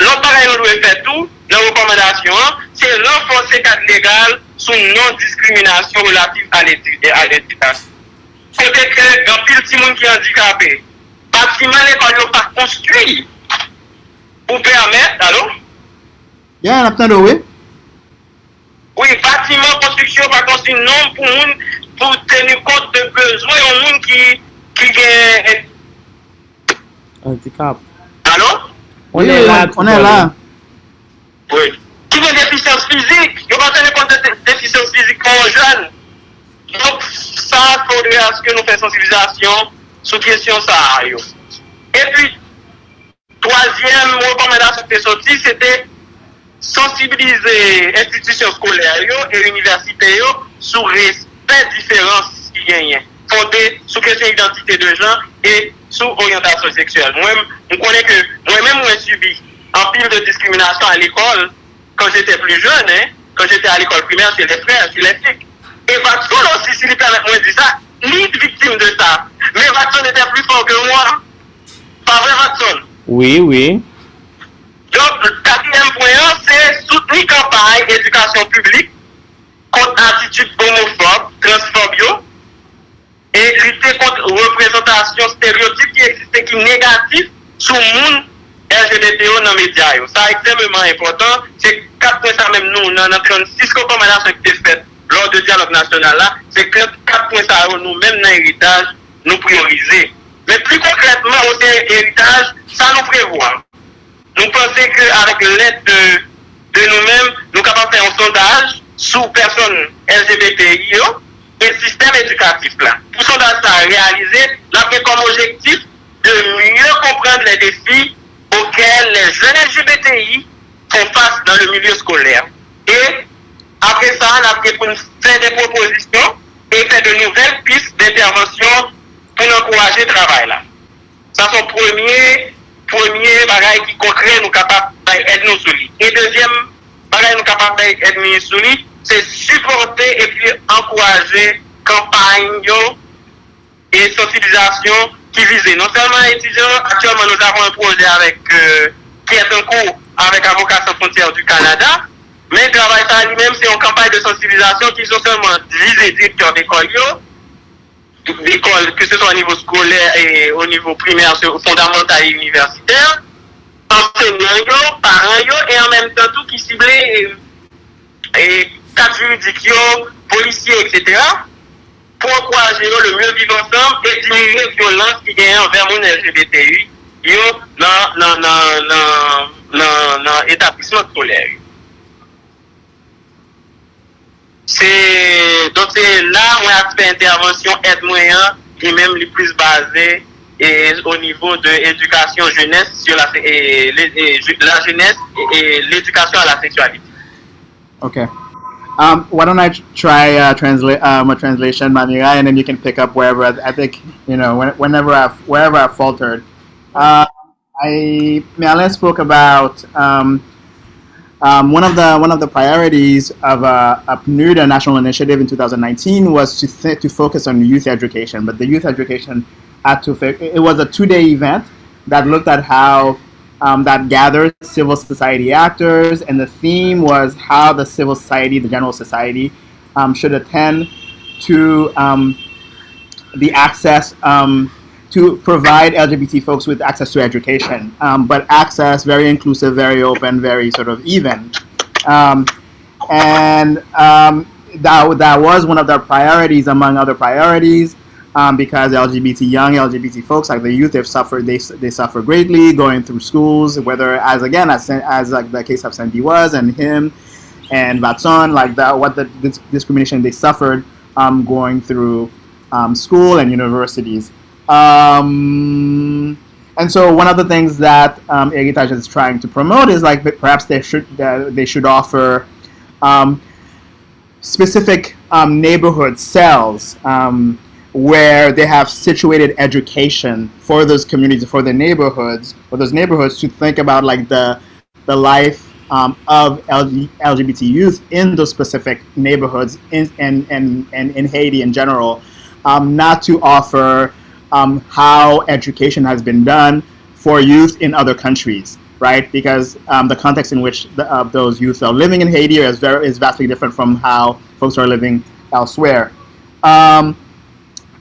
lòk parè yon lou e fè tou, nan rekomendasyon, se l'enfonse kat legal sou non-diskriminasyon relatif a l'editasyon. sebe ke yon pil ti moun ki handikapè. Patriman lè kon yo pa konstruy pou permèt, alo? Ya, an ap tan do we? Oui, patriman konstruksyon pa konstruy non pou moun pou tenu kont de bezwen yon moun ki ki gen handikap. Alo? On oui, est la. Oui. Ki gen defisyon fizik, yo konten de kont de defisyon fizik kon jan. Donk sa kode aske nou fè sensibilizasyon sou kesyon sa a yo. E pi, toazyem rekomendasyon te soti, se te sensibilize institisyon skolè yo e universite yo sou respect diferans ki genyen. Fonde sou kesyon identite de jan e sou oryantasyon seksuel. Mwen konen ke, mwen mwen mwen subi anpil de diskriminasyon an l'ekol kon jete pli jen, kon jete an l'ekol primer, se le frè, se le flik. Et Watson aussi, s'il permet moi de dire ça, ni victime de ça. Mais Watson était plus fort que moi. Pas vrai, Watson? Oui, oui. Donc, le quatrième point, c'est soutenir campagne éducation publique contre attitude homophobe, transphobio, et lutter contre représentation stéréotype qui existe qui est négative sous le monde LGBTO dans les médias. Ça, extrêmement important. C'est quatre points ça même nous, dans 36 recommandations qui étaient faites lors de dialogue national là, c'est que quatre points ça nous-mêmes dans l'héritage, nous prioriser. Mais plus concrètement, au héritage, ça nous prévoit. Nous pensons qu'avec l'aide de, de nous-mêmes, nous sommes capables de faire un sondage sous personnes LGBTI, et système éducatif là. Pour sondage ça réalisé, nous avons comme objectif de mieux comprendre les défis auxquels les jeunes LGBTI font face dans le milieu scolaire et Apre sa, an apre pou nou fè de proposisyon e fè de nouvel piste d'intervensyon pou nou ankouraje travay la. Sa son premier, premier bagay ki konkre nou kapap bay ed nou souli. E dezyem bagay nou kapap bay ed nou souli, se supporte e pi ankouraje kampanyon e sensibilizasyon ki vize. Non selman etidyon, atyonman nou avon un proje avèk, ki euh, et en kou avèk Avokasyon Frontière du Kanada, Men travay sa li menm se yon kampay de sensibilizasyon ki sou seman vize direktor dekol yo, dekol ke se son an nivou skolè e an nivou primèr fondamental e universitèr, enseignant yo, paran yo, e an menm tan tou ki sible e kat juridik yo, polisye, etc., pou ankouaje yo le myon viv ansam e diminuye violans ki genye anver moun LGBTI yo nan nan nan nan nan nan etapisman skolè yo. Don se la mwen aspe intervensyon et mwen, e menm li plus base o nivou de edukasyon jounes, la jounes e l'edukasyon a la seksualite. Ok. Um, why don't I try uh, transla uh, um, a translation, Mamira, and then you can pick up wherever. I think you know when, whenever I wherever I faltered. Uh, I Miale spoke about um, um, one of the one of the priorities of uh, a PNUD, national initiative in 2019, was to to focus on youth education. But the youth education had to it was a two-day event that looked at how um, that gathered civil society actors, and the theme was how the civil society, the general society, um, should attend to um, the access um, to provide LGBT folks with access to education, um, but access very inclusive, very open, very sort of even. Um, and um, that, that was one of their priorities among other priorities um, because LGBT, young LGBT folks, like the youth, they've suffered, they, they suffer greatly going through schools, whether as again, as, as like the case of Sandy was and him and Vadson, like that, what the discrimination they suffered um, going through um, school and universities. Um, and so one of the things that um, is trying to promote is like perhaps they should uh, they should offer um, specific um, neighborhood cells um, where they have situated education for those communities, for the neighborhoods, for those neighborhoods to think about like the the life um, of LGBT youth in those specific neighborhoods in, and, and, and in Haiti in general, um, not to offer um, how education has been done for youth in other countries, right? Because um, the context in which the, uh, those youth are living in Haiti is, very, is vastly different from how folks are living elsewhere. Um,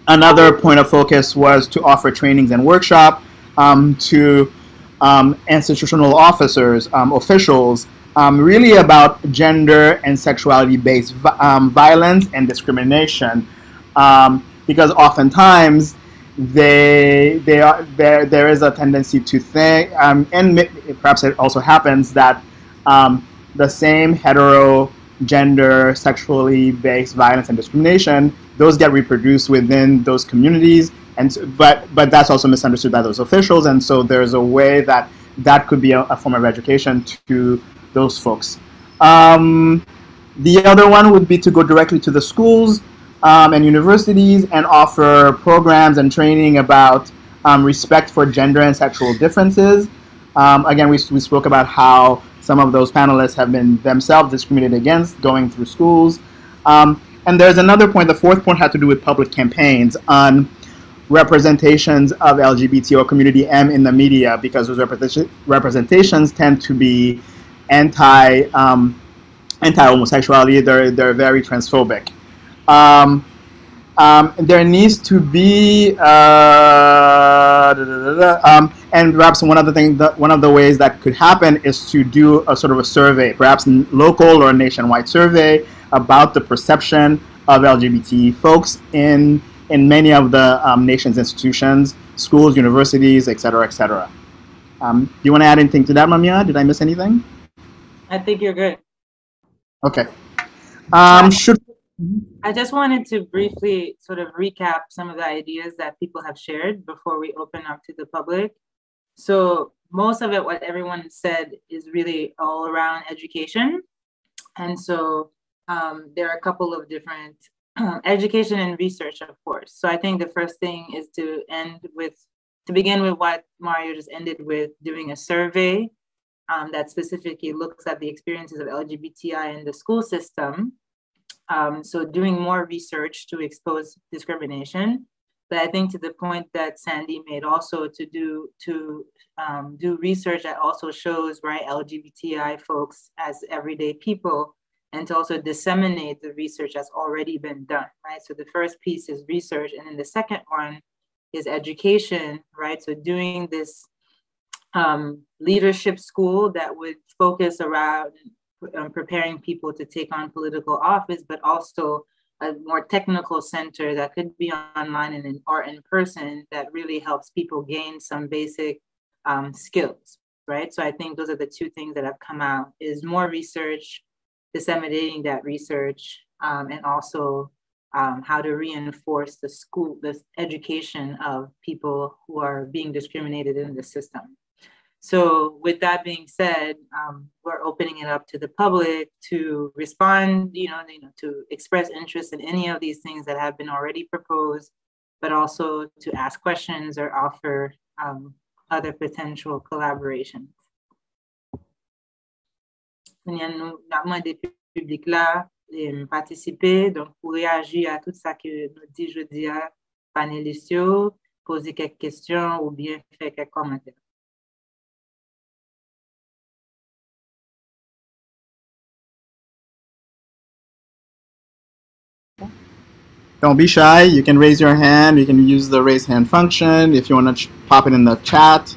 another point of focus was to offer trainings and workshop um, to um, institutional officers, um, officials, really about gender and sexuality-based violence and discrimination. because oftentimes they they are there there is a tendency to think um, and perhaps it also happens that um, the same hetero gender sexually based violence and discrimination those get reproduced within those communities. And but but that's also misunderstood by those officials. And so there's a way that that could be a, a form of education to those folks. Um, the other one would be to go directly to the schools um, and universities and offer programs and training about um, respect for gender and sexual differences. Um, again, we, we spoke about how some of those panelists have been themselves discriminated against going through schools. Um, and there's another point, the fourth point had to do with public campaigns on representations of LGBT or community M in the media because those representations tend to be anti um, anti homosexuality. They're they're very transphobic. Um, um, there needs to be, uh, um, and perhaps one of the things that one of the ways that could happen is to do a sort of a survey, perhaps local or nationwide survey about the perception of LGBT folks in in many of the um, nation's institutions, schools, universities, et cetera, et cetera. Um, do you want to add anything to that, Mamyrah? Did I miss anything? I think you're good. Okay. Um, should I just wanted to briefly sort of recap some of the ideas that people have shared before we open up to the public. So most of it, what everyone said is really all around education. And so um, there are a couple of different [CLEARS THROAT] education and research, of course. So I think the first thing is to end with, to begin with what Mario just ended with, doing a survey um, that specifically looks at the experiences of LGBTI in the school system um, so doing more research to expose discrimination. But I think to the point that Sandy made also to do to um, do research that also shows right LGBTI folks as everyday people and to also disseminate the research that's already been done, right? So the first piece is research, and then the second one is education, right? So doing this um, leadership school that would focus around um, preparing people to take on political office, but also a more technical center that could be online and in, or in person that really helps people gain some basic um, skills, right? So I think those are the two things that have come out is more research, disseminating that research, um, and also um, how to reinforce the school, the education of people who are being discriminated in the system. So, with that being said, um, we're opening it up to the public to respond, you know, you know, to express interest in any of these things that have been already proposed, but also to ask questions or offer um, other potential collaborations. Nous avons public là participer, donc pour réagir à tout ça que nous dit jeudi à panélistes, poser quelques questions ou bien faire quelques commentaires. Don't be shy. You can raise your hand. You can use the raise hand function. If you want to pop it in the chat,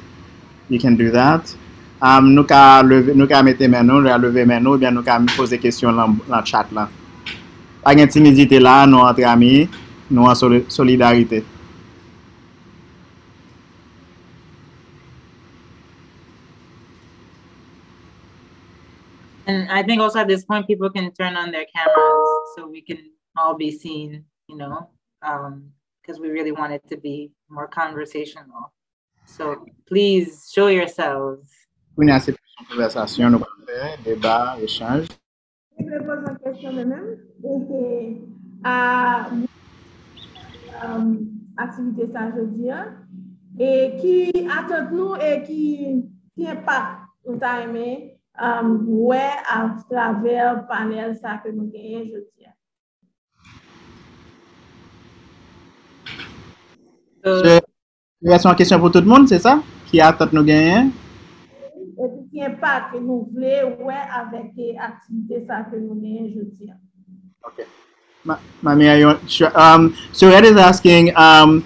you can do that. Um, nous ka ka mettre main nous, lever main nous, bien nous ka poser question dans dans chat là. Pas de timidité là, nous entre amis, nous en solidarité. And I think also at this point, people can turn on their cameras so we can all be seen you know, because um, we really want it to be more conversational. So please show yourselves. Une assez conversation, nous allons faire débat, échange. Je vais poser une question de même. À um, activité ça jeudi et qui attend nous et qui tient pas nous t'a aimé um, ouais à travers panel ça que nous gagnons jeudi. Euh, c'est une question pour tout le monde, c'est ça? Qui a tout nous gagner? Et puis, qui pas que nous voulons, ouais, avec les activités ça que nous gagnons aujourd'hui. Okay. Mami, are you, sure. um, so Ed is asking, um,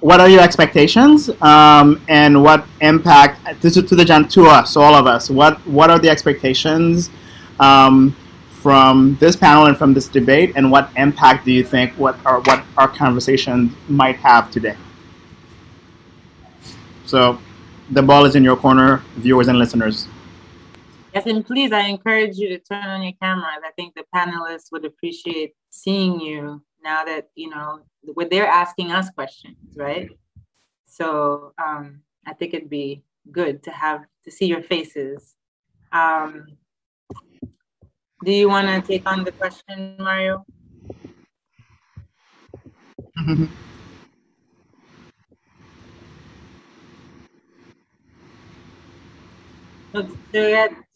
what are your expectations um, and what impact, this is to the to us, all of us, what, what are the expectations um, from this panel and from this debate and what impact do you think what our, what our conversation might have today? So the ball is in your corner, viewers and listeners. Yes, and please, I encourage you to turn on your cameras. I think the panelists would appreciate seeing you now that, you know, what they're asking us questions, right? So um, I think it'd be good to have to see your faces. Um, do you want to take on the question, Mario? [LAUGHS]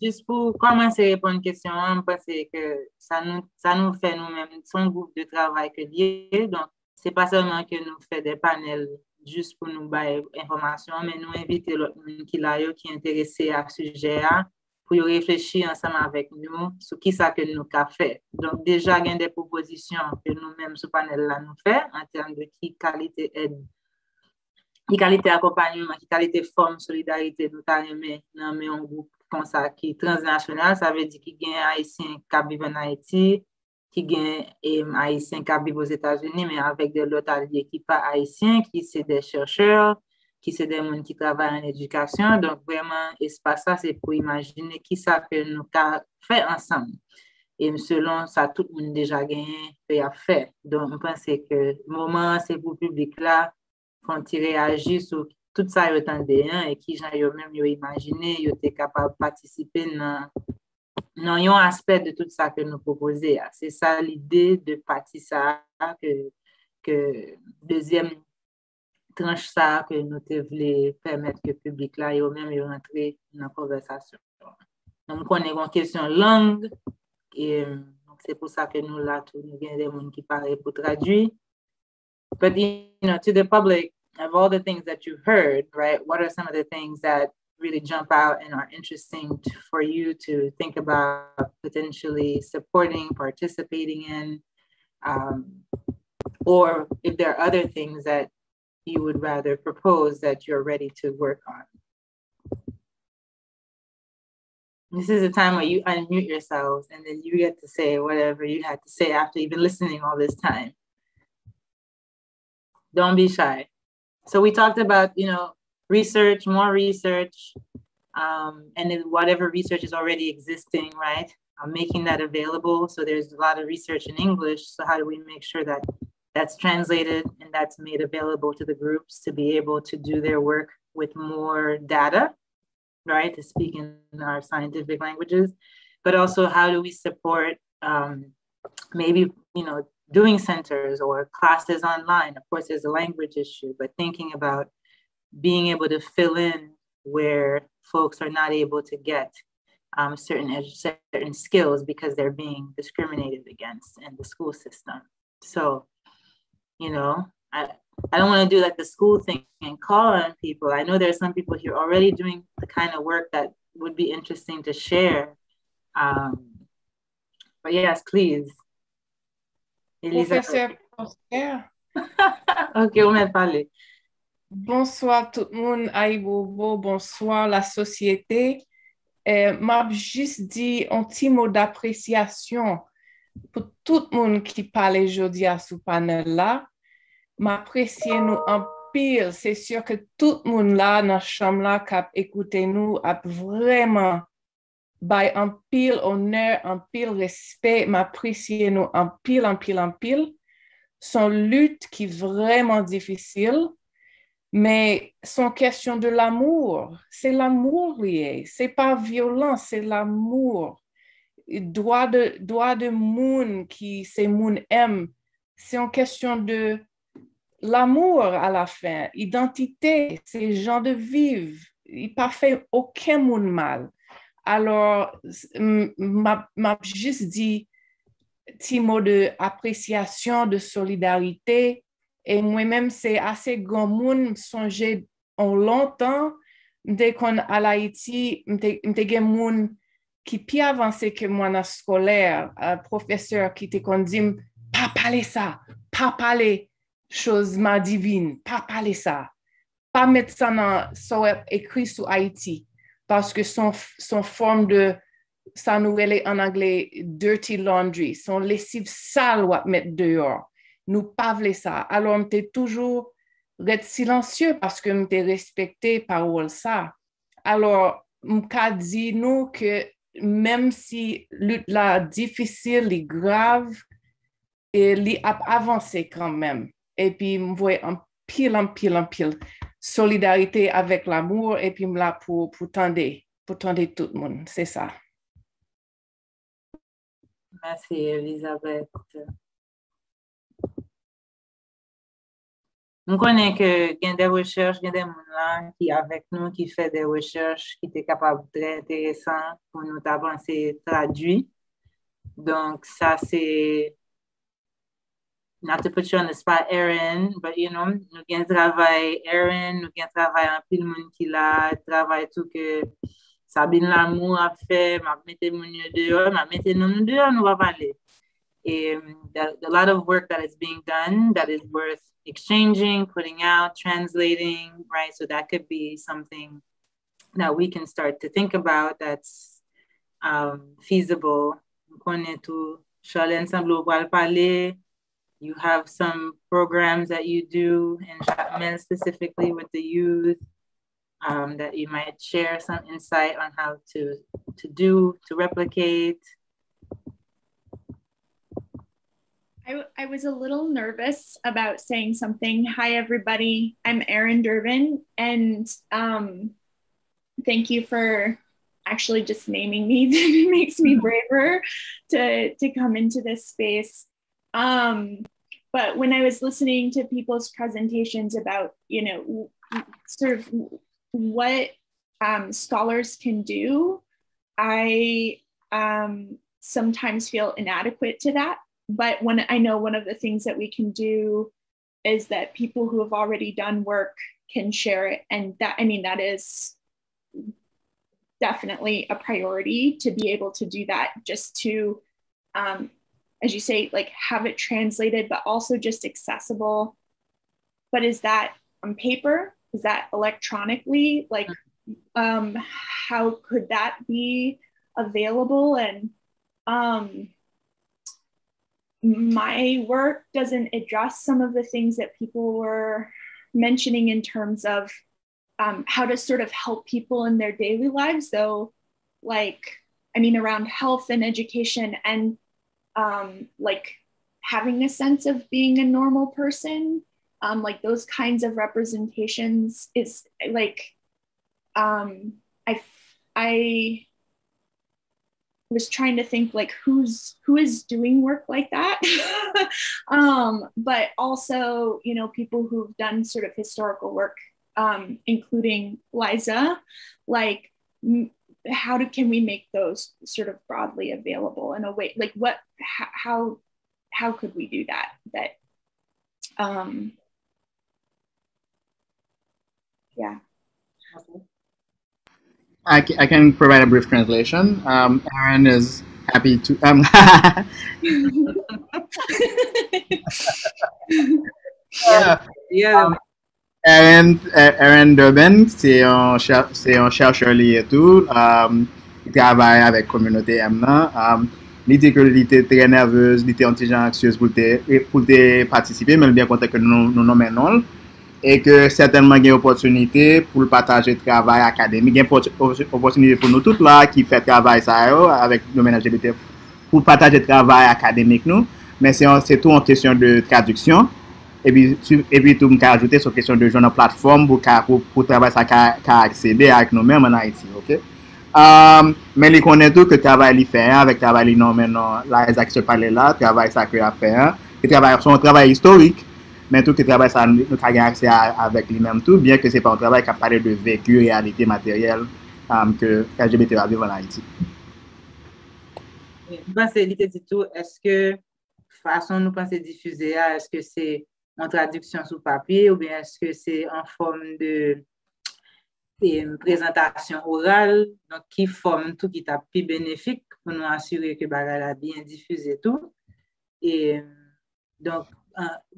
Juste pour commencer à répondre à la question, hein, je pense que ça nous, ça nous fait nous-mêmes son groupe de travail que lié. Donc, ce n'est pas seulement que nous faisons des panels juste pour nous donner information, mais nous invitons l'autre monde qui est qui intéressé à ce sujet hein, pour y réfléchir ensemble avec nous sur qui ça que nous avons fait. Donc, déjà, il y a des propositions que nous-mêmes, ce panel-là, nous fait en termes de qui qualité aide ki kalite akopanyouman, ki kalite form solidarite nou ta reme nan men yon goup kon sa ki transnasyonal, sa ve di ki gen Haitien kap vive nan Haiti, ki gen Haitien kap vive os Etats-Unis, men avèk de lotal di ekipa Haitien ki se de chèrcheur, ki se den moun ki travay an edukasyon. Donk vreman espasa se pou imajine ki sa ke nou ka fe ansam. E mselon sa tout moun deja genyen pe a fe. Donk mpense ke mouman se pou publik la fon ti reagi sou tout sa yo tande an e ki jan yo menm yo imajine yo te kapab patisipe nan, nan yon aspet de tout sa ke nou propose a. Ah, se sa l'ide de pati sa ke, ke dezyem tranche sa ke nou te vle permette ke publik la yo menm yo rentre nan konversasyon. Nan mou konen kon kesyon lang e euh, se pou sa ke nou la tou nou gen de moun ki pare pou tradwi But, you know, to the public, of all the things that you've heard, right, what are some of the things that really jump out and are interesting for you to think about potentially supporting, participating in, um, or if there are other things that you would rather propose that you're ready to work on. This is a time where you unmute yourselves and then you get to say whatever you had to say after you've been listening all this time. Don't be shy. So we talked about, you know, research, more research, um, and whatever research is already existing, right? I'm making that available. So there's a lot of research in English. So how do we make sure that that's translated and that's made available to the groups to be able to do their work with more data, right? To speak in our scientific languages, but also how do we support um, maybe, you know, doing centers or classes online. Of course, there's a language issue, but thinking about being able to fill in where folks are not able to get um, certain certain skills because they're being discriminated against in the school system. So you know, I, I don't want to do like the school thing and call on people. I know there's some people here already doing the kind of work that would be interesting to share. Um, but yes, please. Professeur Foster. [LAUGHS] ok, on va parler. Bonsoir tout le monde, Aïbobo, bonsoir la société. Eh, m'a juste dit un petit mot d'appréciation pour tout le monde qui parle aujourd'hui à ce panel-là. M'apprécier nous en pire. C'est sûr que tout le monde là, dans la chambre-là, qui a écouté nous, a vraiment by un pile honneur, un pile respect, m'apprécier nous un pile, un pile, un pile. Son lutte qui est vraiment difficile, mais son question de l'amour, c'est l'amour lié, c'est pas violent, c'est l'amour. Droit de, droit de Moon qui c'est Moon aime, c'est en question de l'amour à la fin, identité, c'est gens de vivre. Il n'a pas fait aucun monde mal alor map jist di ti mo de apresyasyon, de solidarite, e mwen menm se ase goun moun msonje an lontan, mte kon ala iti, mte gen moun ki pi avanse ke mwen a skoler, a profeseur ki te kon dim, pa pale sa, pa pale chouz ma divin, pa pale sa, pa met sa nan so ekri sou Haiti. Parce que son, son forme de, ça nous est en anglais dirty laundry, son lessive sale ou mettre dehors. Nous pas ça. Alors, on était toujours être silencieux parce que m'était respecté par ça. Alors, m'ka dit nous que même si lutte là difficile et grave, il a avancé quand même et puis me voyais en pile, en pile, en pile. Solidarité avec l'amour et puis là pour, pour tendre, pour tendre tout le monde. C'est ça. Merci, Elisabeth. Je connais que il y a des recherches, il y a des gens qui avec nous, qui fait des recherches qui étaient capables très intéressantes pour nous avancer traduit. Donc, ça, c'est not to put you on the spot, Erin, but you know, nou gen travay Erin, nou gen travay an pil moun ki la, travay tou ke Sabine Lamour a fe, map mette moun yo deyo, map mette nou nou deyo, nou va pale. E, a lot of work that is being done that is worth exchanging, putting out, translating, right? So that could be something that we can start to think about that's um, feasible. You have some programs that you do in Chapman specifically with the youth um, that you might share some insight on how to, to do, to replicate. I, I was a little nervous about saying something. Hi, everybody. I'm Erin Durbin, and um, thank you for actually just naming me. [LAUGHS] it makes me braver to, to come into this space. Um, but when I was listening to people's presentations about, you know, sort of what um, scholars can do, I um, sometimes feel inadequate to that but when I know one of the things that we can do is that people who have already done work can share it. And that, I mean, that is definitely a priority to be able to do that, just to, um, as you say, like have it translated, but also just accessible. But is that on paper? Is that electronically? Like, um, how could that be available? And um, my work doesn't address some of the things that people were mentioning in terms of um, how to sort of help people in their daily lives, though, like, I mean, around health and education and um, like having a sense of being a normal person, um, like those kinds of representations is like, um, I, I, was trying to think like who's who is doing work like that? [LAUGHS] Um, but also you know people who've done sort of historical work um, including liza like how do can we make those sort of broadly available in a way like what how how could we do that that um yeah. I, I can provide a brief translation. Um, Erin is happy to. Um, [LAUGHS] yeah. yeah. Um, Aaron, Aaron Durbin, se yon chercheur li etou, um, li travaye avèk komyonote M nan, um, li te ke li te tre nerveuse, li te antijan aksyeuse pou te patisipe, men li bien kontak ke nou nou men non, e ke certainman gen opotunite pou l pataje travaye akademi, gen opotunite pou nou tout la ki fè travaye sa yo avèk nou men LGBT pou pataje travaye akademik nou, men se tou an kesyon de traduksyon, E pi tou mka ajoute sou kesyon de joun an platform pou, pou, pou travay sa ka, ka aksede ak nou men man a iti, ok? Um, men li konen tou ke travay li fè an, vek travay li nan men la rezak se pale la, travay sa kre a fè an, ki travay son travay historik, men tou ki travay sa nou ka gen aksè avèk li menm tou, bien ke se pa an travay ka pale de veku, realite materyel um, ke LGBT va vive an Haiti. iti. Mwen se li te ditou, eske fason nou pan se difuze a, eske se en traduction sous papier ou bien est-ce que c'est en forme de présentation orale, donc qui forme tout qui t'a plus bénéfique pour nous assurer que bagala a bien diffusé tout. Et donc,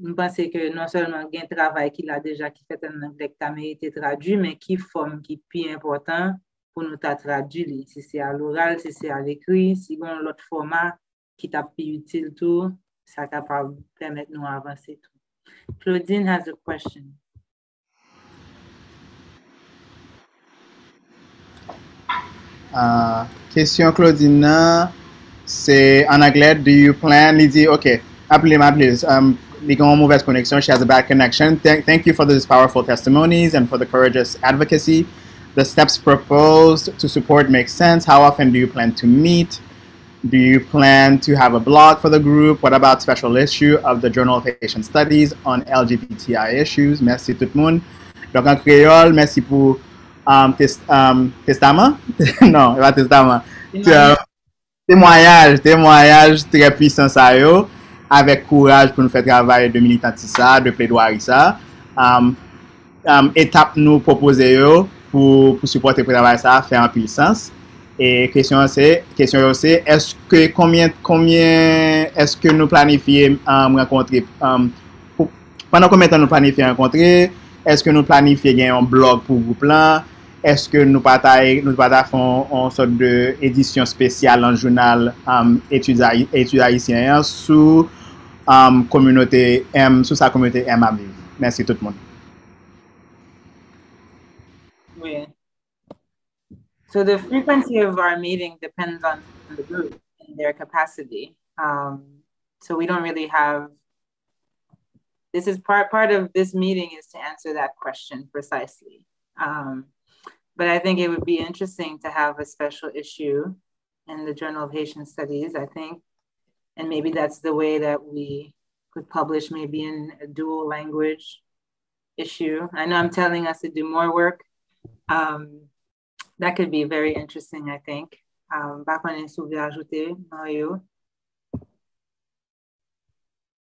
je pense que non seulement il y a un travail qu'il a déjà qui fait en anglais qui a mérité traduit, mais qui forme qui est plus important pour nous traduire, si c'est à l'oral, si c'est à l'écrit, si on l'autre format qui t'a plus utile tout, ça capable permettre nous avancer tout. Claudine has a question. question Claudine nan, se an anglek, do you plan, li di, ok, Appelez moi, please. Um, Ligon mauvaise connection. She has a bad connection. Th thank you for these powerful testimonies and for the courageous advocacy. The steps proposed to support make sense. How often do you plan to meet? Do you plan to have a blog for the group? What about special issue of the Journal of Haitian Studies on LGBTI issues? Mersi tout moun. Donk an kreol, mersi pou um, tes, um, testama? [LAUGHS] non, eva testama. Temoyaj, temoyaj tre pwisan sa yo. Avek kouraj pou nou fe travay de militanti sa, de ple doari sa. Um, um etap nou propose yo pou, pou supporte pre travay sa, fe an pwilisans. E kesyon se, kesyon yo se, eske konmyen, konmyen, eske nou planifiye m renkontre, um, pou, panan konmyen tan nou planifiye renkontre, eske nou planifiye gen yon blog pou goup lan, eske nou patay, nou patay fon yon sot de edisyon spesyal an jounal um, etuda, etuda isyen sou um, komunote M, sou sa komunote M aviv. Mersi tout moun. So the frequency of our meeting depends on the group and their capacity. Um, so we don't really have, this is part, part of this meeting is to answer that question precisely. Um, but I think it would be interesting to have a special issue in the Journal of Haitian Studies, I think. And maybe that's the way that we could publish maybe in a dual language issue. I know I'm telling us to do more work. Um, that could be very interesting, I think. Um, ba konen sou vle ajoute, Mario?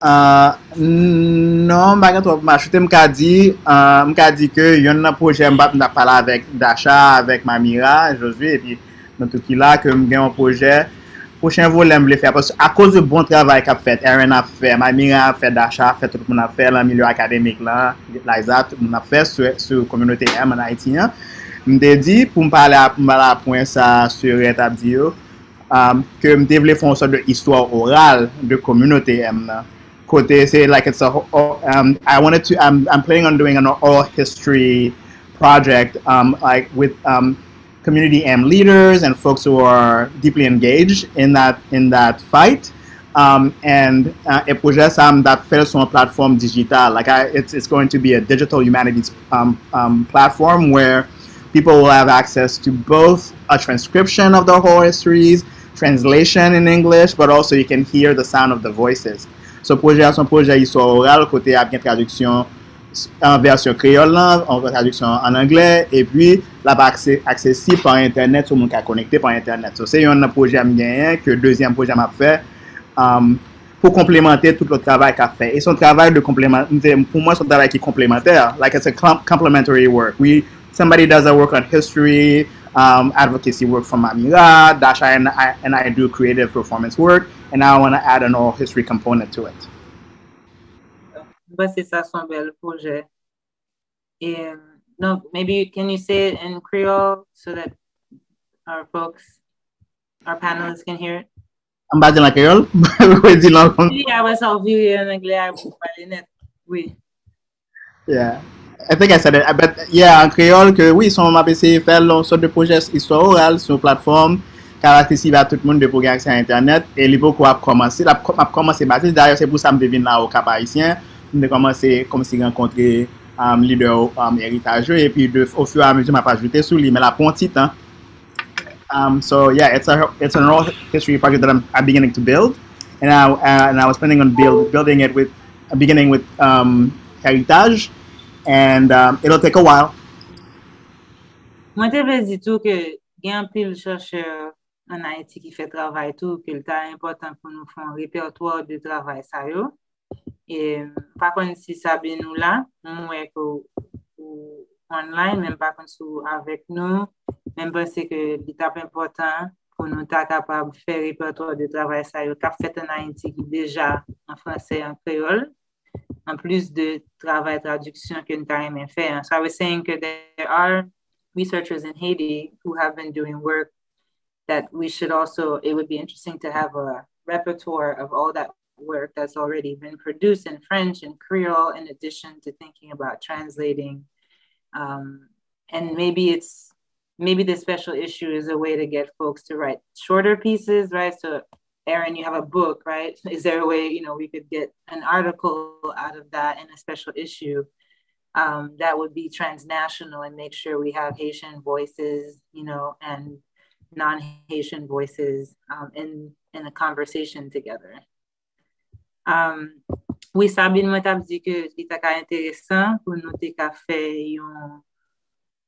Uh, non, bagan to ma ajoute, mka di, uh, mka di ke yon nan proje mbap mda pala avèk Dasha, avèk Mamira, Josue, epi nan tou ki la ke mgen yon proje, prochen volèm blè fè, a kouz de bon travay kap fèt, Erin ap fè, Mamira ap fè, Dasha ap fè, tout moun ap fè, lan milyo akademik lan, la izat, moun ap fè, sou, sou komyonote M an Haiti yan, Di pou a sa et ap diyo, ke fon sot de oral de komunote nan. Kote se like it's a, um, I wanted to, I'm planning on doing an oral history project um, like with um, community M leaders and folks who are deeply engaged in that, in that fight. Um, and uh, sa m dat fel son platform digital. Like I, it's, it's going to be a digital humanities um, um, platform where people will have access to both a transcription of the whole histories, translation in English, but also you can hear the sound of the voices. So projet a son projet histoire orale, côté a bien traduction en version créole, en traduction en anglais, et puis la pa accessible par Internet, tout le monde qui connecté par Internet. So, c'est un projet bien que deuxième projet m'a fait um, pour complémenter tout le travail qu'a fait. Et son travail de complémentaire, pour moi, son travail qui est complémentaire, like it's a complementary work. We somebody does a work on history, um, advocacy work from Amira, Dasha and I, and I do creative performance work, and now I want to add an oral history component to it. But c'est ça son bel projet. Et, no, maybe can you say it in Creole so that our folks, our panelists can hear it? I'm back in Creole. [LAUGHS] Oui, I was all viewing en anglais, oui. Yeah. I think I said it, but yeah, en créole, que oui, son MAPC fait une sorte de projet histoire orale sur plateforme qui accessible à tout le monde de pouvoir accès à Internet. Et l'époque où a commencé, a commencé Baptiste, d'ailleurs, c'est pour ça que je devine là au Cap haïtien. Je commencé comme si rencontrer un um, leader um, héritageux et puis de, au fur et à mesure, je pas ajouté sur lui, mais la pour un petit temps. Hein. Um, so yeah, it's a it's an oral history project that I'm, I'm beginning to build, and I uh, and I was planning on build, building it with uh, beginning with um, heritage, and um, it'll take a while. Mwen te vle di tou ke gen pil chacheur an Haiti ki fe travay tou ke lta important pou nou fon repertoar de travay sa yo. E pa kon si sabi nou la, mwen ko online, men pa kon sou avek nou, men pense ke li tap important pou nou ta kapab fe repertoar de travay sa yo. Kap fet an Haiti ki deja an franse an kreol. En plus de travail traduction que nous avons fait. So I was saying that there are researchers in Haiti who have been doing work that we should also, it would be interesting to have a repertoire of all that work that's already been produced in French and Creole, in addition to thinking about translating. Um, and maybe it's, maybe the special issue is a way to get folks to write shorter pieces, right? So Erin, you have a book, right? [LAUGHS] Is there a way, you know, we could get an article out of that in a special issue um, that would be transnational and make sure we have Haitian voices, you know, and non-Haitian voices um, in, in a conversation together. Um, oui, Sabine mwen tap di ke li ta ka interesan pou nou te ka fe yon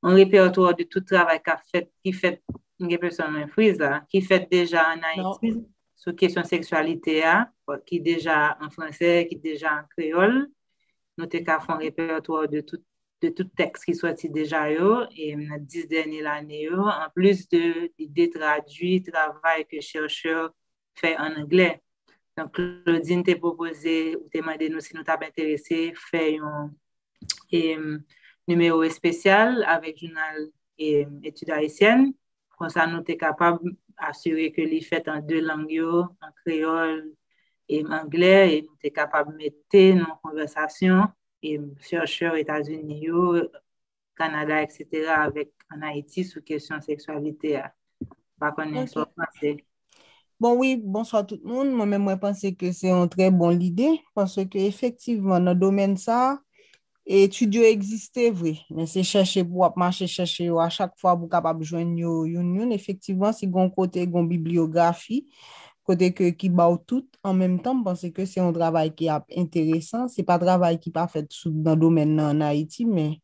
un repertoire de tout travay ka fet, ki fet, nge person mwen fwiza, ki fet deja an Haiti. sou kesyon seksualite a, ki deja an fransè, ki deja an kreol, nou te ka fon repertoir de tout, de tout tekst ki soti deja yo, e mna diz denye lane yo, an plus de ide tradwi, travay ke chersher fè an anglè. Don Claudine te propose, ou te mande nou si nou tab interese, fè yon e, numero espesyal avèk jounal etude haïsyen, kon sa nou te kapab asyre ke li fet an de lang yo, an kreol e mangle, e nou te kapab mette nan konversasyon, e msècheur Etats-Unis yo, Kanada, etc., avèk an Haiti sou kesyon seksualite a. Pa konen so panse. Bon, oui, bonsoir tout moun. Mwen mwen mwen panse ke se yon tre bon lide, panse ke efektivman nan domen sa, Etudyo egziste vwe, men se chèche pou ap mache chèche yo. A chak fwa pou kapap jwen yo yon yon. Efektivman, si gon kote gon bibliografi, kote ke ki ba ou tout, an menm tan, pense ke se yon travay ki ap interesan, se pa travay ki pa fet sou nan domen non, nan Haiti, men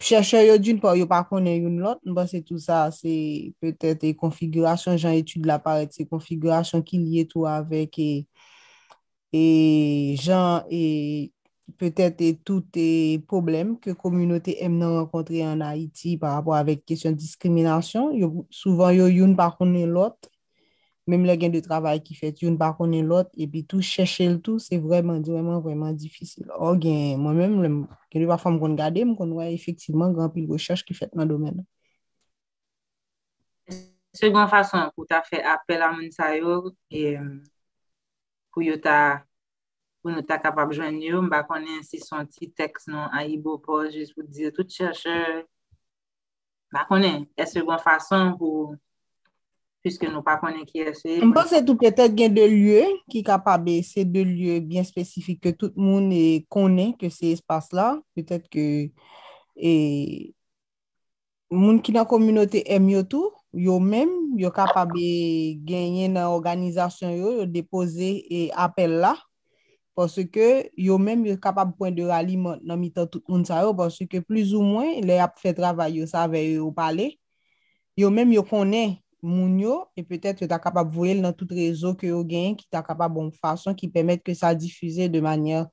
chèche yo djoun pa yo pa konen yon lot, pense tout sa se peut-et e konfigurasyon, jan etude la paret se konfigurasyon ki liye tou avek e jan e... peut-être tout et problème que communauté aime rencontrer en Haïti par rapport avec question de discrimination. Yo, souvent, yo une par contre l'autre. Même les gains de travail qui fait une par contre l'autre. Et puis tout, chercher le tout, c'est vraiment, vraiment, vraiment difficile. Or, moi-même, quelques parfois, me regarde, me voit effectivement grand pile recherche qui fait dans le domaine. Seconde façon pour ta fait appel à Mounsayo et pour ta pou nou ta kapab jwen yo, mba konen si son ti teks non a ibo pos, jis pou dize tout cheche, mba konen, eswe bon fason pou, pwiske nou pa konen ki eswe. Mba se tou petet gen de lye ki kapab, e se de lye bien spesifik ke tout moun e konen ke se espas la, petet ke e, moun ki nan komunote em yo tou, yo men, yo kapab e, genyen nan organizasyon yo, yo depose e apel la, Pwase ke yo menm yo kapab pwen de rali nan mitan tout moun sa yo, pwase ke plus ou mwen le ap fè travay yo sa ve yo pale, yo menm yo konen moun yo, e petet yo ta kapab voyel nan tout rezo ke yo gen, ki ta kapab bon fason ki pemet ke sa difuze de manyer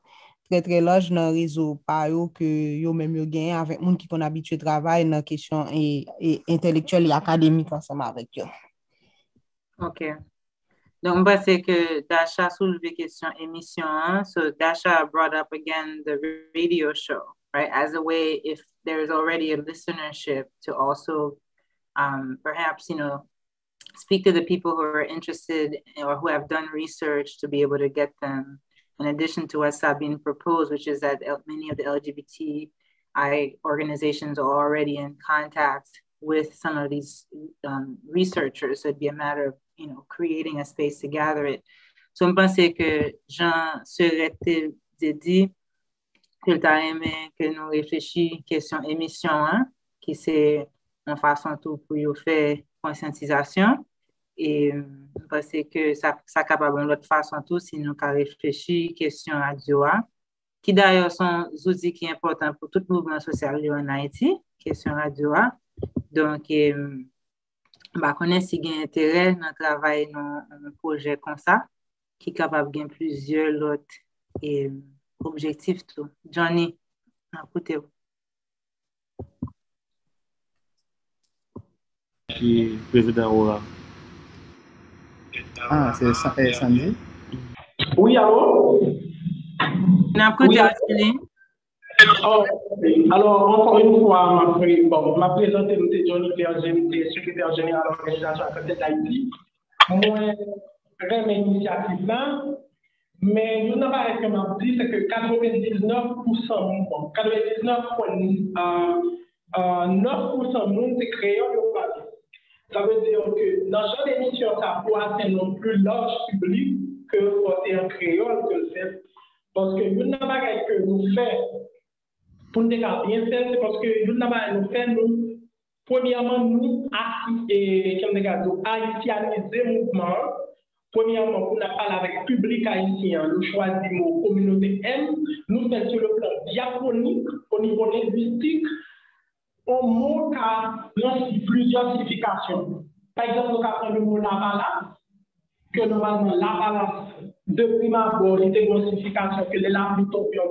tre tre loj nan rezo pa yo ke yo menm yo gen avèk moun ki kon abitue travay nan kesyon e, e intelektuel e akademik ansama avèk yo. Ok. Donc, c'est que Dasha soulevé question émission 1. So Dasha brought up again the radio show, right? As a way, if there's already a listenership to also um, perhaps, you know, speak to the people who are interested or who have done research to be able to get them, in addition to what Sabine proposed, which is that many of the LGBTI organizations are already in contact with some of these um, researchers. So it'd be a matter of, you know, creating a space to gather it. So m panse ke jan se rete de di ke l ta eme ke nou reflechi kesyon emisyon an, ki se an fason tou pou yo fe konsyantizasyon. E m panse ke sa, sa kapabon lot fason tou si nou ka reflechi kesyon radio a. Ki dayo son zouzi ki important pou tout mouvment sosyal yo an Haiti, kesyon radio a. Donk, ba konen si gen entere nan travay nan proje kon sa, ki kapab gen plizye lot e objektif tou. Johnny, nan koute ou. Ki prezident ou la. Ah, se Sandy? Oui, alo? Nan koute ou, Johnny? Oh, alors, encore une fois, bon, ma présente est Johnny Claire secrétaire général de l'organisation côté d'Haïti. Moi, j'aime l'initiative là, mais nous n'avons pas que dit, que 99%, bon, 99,9% euh, de nous, c'est créole et Ça veut dire que dans cette émission, ça peut atteindre un plus large public que porter un créole que le fait. Parce que nous n'avons pas que nous faisons pour nous bien faire, c'est parce que nous n'avons nous fait, nous, premièrement, nous, haïtianiser le mouvement. Premièrement, pour nous parler avec le public haïtien, nous choisissons communauté M, nous faisons sur le plan diachronique, au niveau linguistique, au mot qui a plusieurs significations. Par exemple, nous avons le mot la balance, que normalement la balance, de prime abord, il y a une signification que les lames sont bien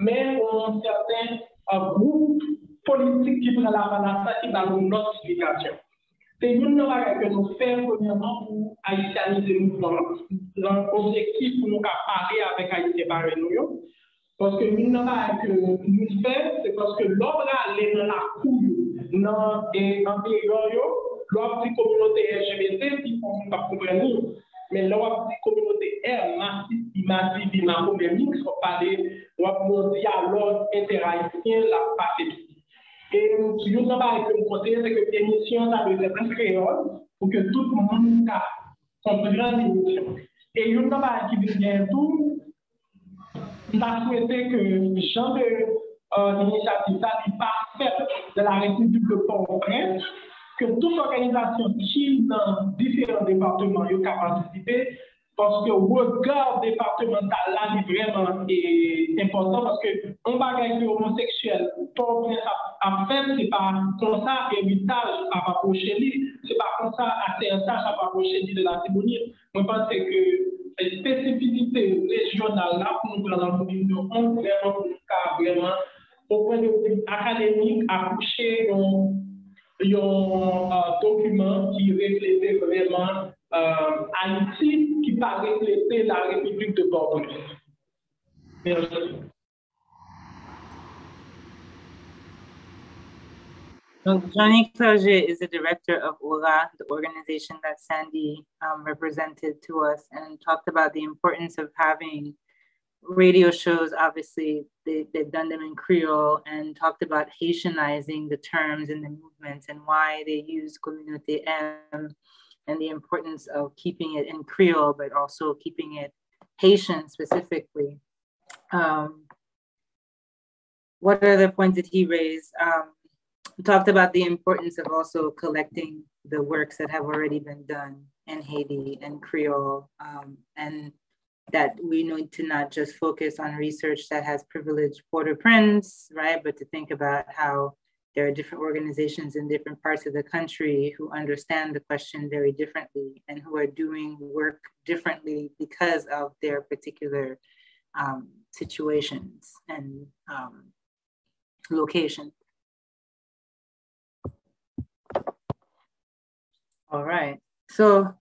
mais on certain un euh, groupe politique qui prend la balance qui va nous notre explication. C'est une nouvelle que nous faisons premièrement pour haïtianiser le mouvement, l'objectif pour nous parler avec Haïti par nous. Parce que une nouvelle que nous faisons, c'est parce que l'homme est dans la couille, dans les pays, l'homme de communauté LGBT, qui comprend nous. men lò wap di kominote er masif, imasif, imakomemik, so pale wap monsi la. E yon nan ba se ke emisyon sa de kreol pou ke tout moun ka kompran emisyon. E yon nan ba e ki di bientou, ta souwete ke jan de l'inisiatif sa di de la Republik de Port-au-Prince que toute organisation qui dans différents départements a participé, parce que le regard départemental là est vraiment important parce que on bagage homosexuel pour en fait c'est pas comme ça héritage à rapprocher lui c'est pas comme ça atterrissage à rapprocher lui de la cérémonie. Je pense que les spécificités régionales là pour nous prendre en compte on vraiment vraiment au point de vue académique accoucher qui reflète vraiment euh, la de Bordeaux. Merci. Johnny Cloget is the director of ORAH, the organization that Sandy um, represented to us and talked about the importance of having radio shows. Obviously, they, they've done them in Creole and talked about Haitianizing the terms and the movements and why they use Communauté M and the importance of keeping it in Creole, but also keeping it Haitian specifically. Um, what other points did he raise? Um, talked about the importance of also collecting the works that have already been done in Haiti and Creole, um, and that we need to not just focus on research that has privileged Port-au-Prince, right, but to think about how there are different organizations in different parts of the country who understand the question very differently and who are doing work differently because of their particular um, situations and um, location. All right, so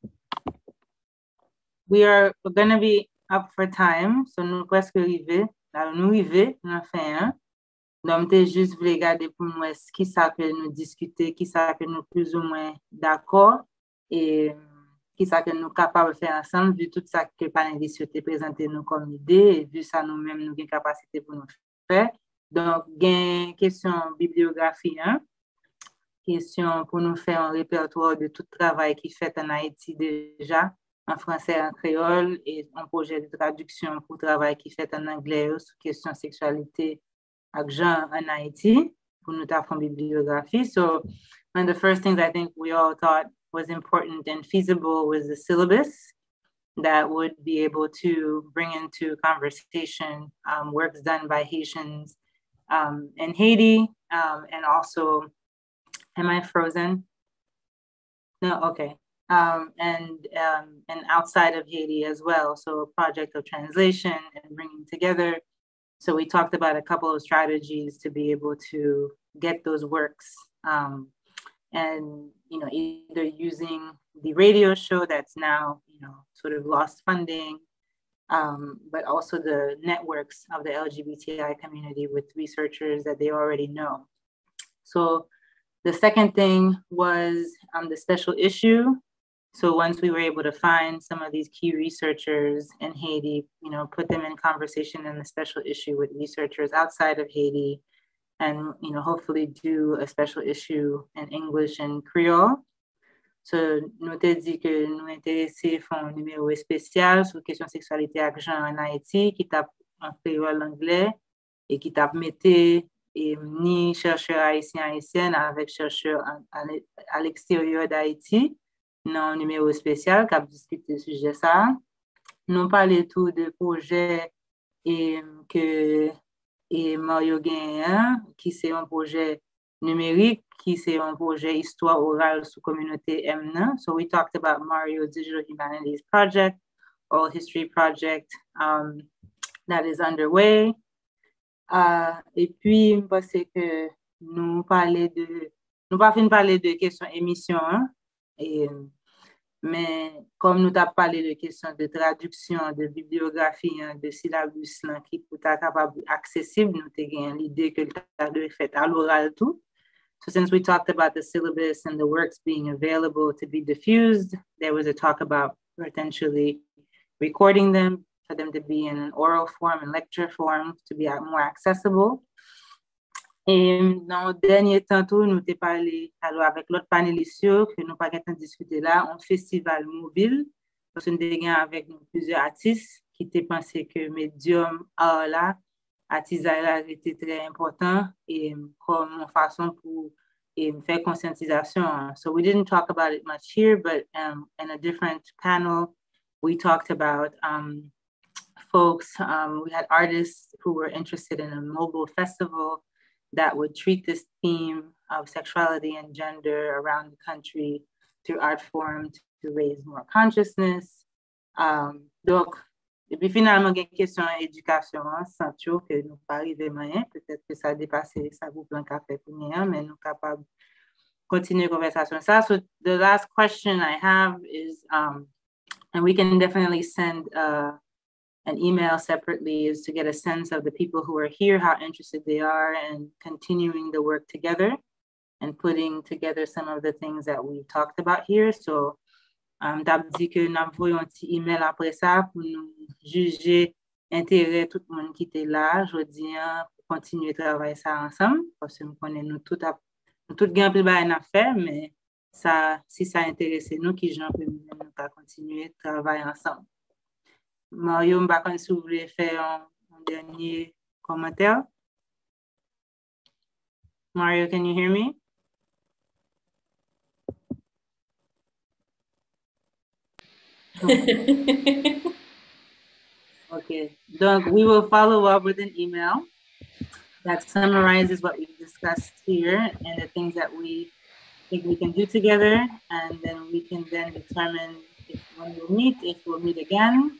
we are going to be Up for Time, c'est nous presque arrivés. Nous arrivés, nous en faisons un. Donc, juste, vous regarder pour nous ce qui s'appelle nous discuter, qui s'appelle nous plus ou moins d'accord et qui s'appelle nous capables de faire ensemble, vu tout ça que le paneliste a présenté comme idée et vu ça nous-mêmes, nous avons une capacité pour nous faire. Donc, il y a une question bibliographique, une hein? question pour nous faire un répertoire de tout travail qui est fait en Haïti déjà. En français, en créole, et un projet de traduction pour travail qui fait en anglais sur question sexualité en Haiti pou nou ta fon bibliografi. So one of the first things I think we all thought was important and feasible was the syllabus that would be able to bring into conversation um, works done by Haitians um, in Haiti um, and also, am I frozen? No, okay. Um, and um, and outside of Haiti as well. So a project of translation and bringing together so we talked about a couple of strategies to be able to get those works um, and you know either using the radio show that's now you know sort of lost funding um, but also the networks of the lgbti community with researchers that they already know so the second thing was um, the special issue so once we were able to find some of these key researchers in Haiti, you know, put them in conversation in a special issue with researchers outside of Haiti, and you know, hopefully do a special issue in English and Creole. So, nous avons dit que nous intéressés font un numéro spécial sur question sexualité avec gens en Haïti qui tape en créole anglais et qui tape mettait ni chercheurs haïtiens haïtiennes avec chercheurs à l'extérieur d'Haïti nan numéro spécial kap diskute suje sa. Nou pale tout de proje e, ke e Mario gen ki se yon proje numérik, ki se yon proje histoire oral sou communauté M So we talked about Mario Digital Humanities Project, Oral History Project um, that is underway. Uh, puis, pense que nous parler de, fin parler de émission, hein, et, comme nous avons parlé de questions de traduction, de bibliographie, hein, de syllabus là, qui peut être capable accessible, nous avons l'idée que le de fait à l'oral tout. So since we talked about the syllabus and the works being available to be diffused, there was a talk about potentially recording them for them to be in an oral form and lecture form to be more accessible. Et dans le dernier temps, nous avons parlé alors, avec l'autre panéliste que nous pas discuter là, un festival mobile. Nous avons avec plusieurs artistes qui étaient pensé que médium là, artisanat était très important et comme façon pour et faire conscientisation. So we didn't talk about it much here, but um, in a different panel, we talked about um, folks, um, we had artists who were interested in a mobile festival that would treat this theme of sexuality and gender around the country through art form to raise more consciousness. Um, donc, et puis finalement, il y a une question d'éducation, hein, sans que nous pas arriver moyen, peut-être que ça a dépassé ça vous plein café pour nous, mais nous capables de continuer la conversation. Ça, so the last question I have is, um, and we can definitely send uh, an email separately is to get a sense of the people who are here, how interested they are, and continuing the work together and putting together some of the things that we talked about here. So, um, d'ab di ke nan voyon ti email apre sa pou nou juje intérêt tout monde qui était là, jodi an, pou kontinue travay sa ansam, parce nou konen nou tout ap, nou tout gen pil bayan a fè, mais ça, si ça intéresse nous, qui j'en peux nous continuer travailler ensemble. Mario Mbakan, si vous voulez faire un, un, dernier commentaire. Mario, can you hear me? [LAUGHS] okay, donc we will follow up with an email that summarizes what we discussed here and the things that we think we can do together, and then we can then determine if when we'll meet, if we'll meet again,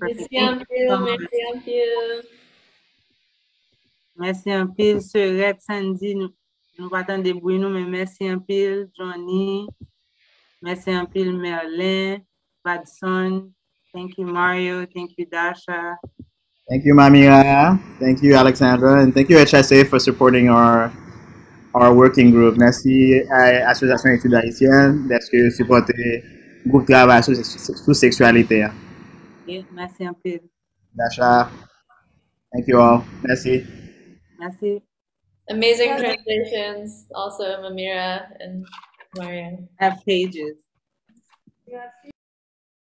Merci un peu, merci un peu. Merci un peu, Red Sandy, nous nous pas de bruit nous, mais merci un peu, Johnny. Merci un peu, Merlin, Badson. Thank you, Mario. Thank you, Dasha. Thank you, Mamira. Thank you, Alexandra. And thank you, HSA, for supporting our our working group. Merci à l'Association d'études haïtiennes d'être supporter le groupe de travail sur sexualité. Merci un peu. Dasha. Thank you all. Merci. Merci. Amazing translations, also Mamyrah and Marian. Have pages.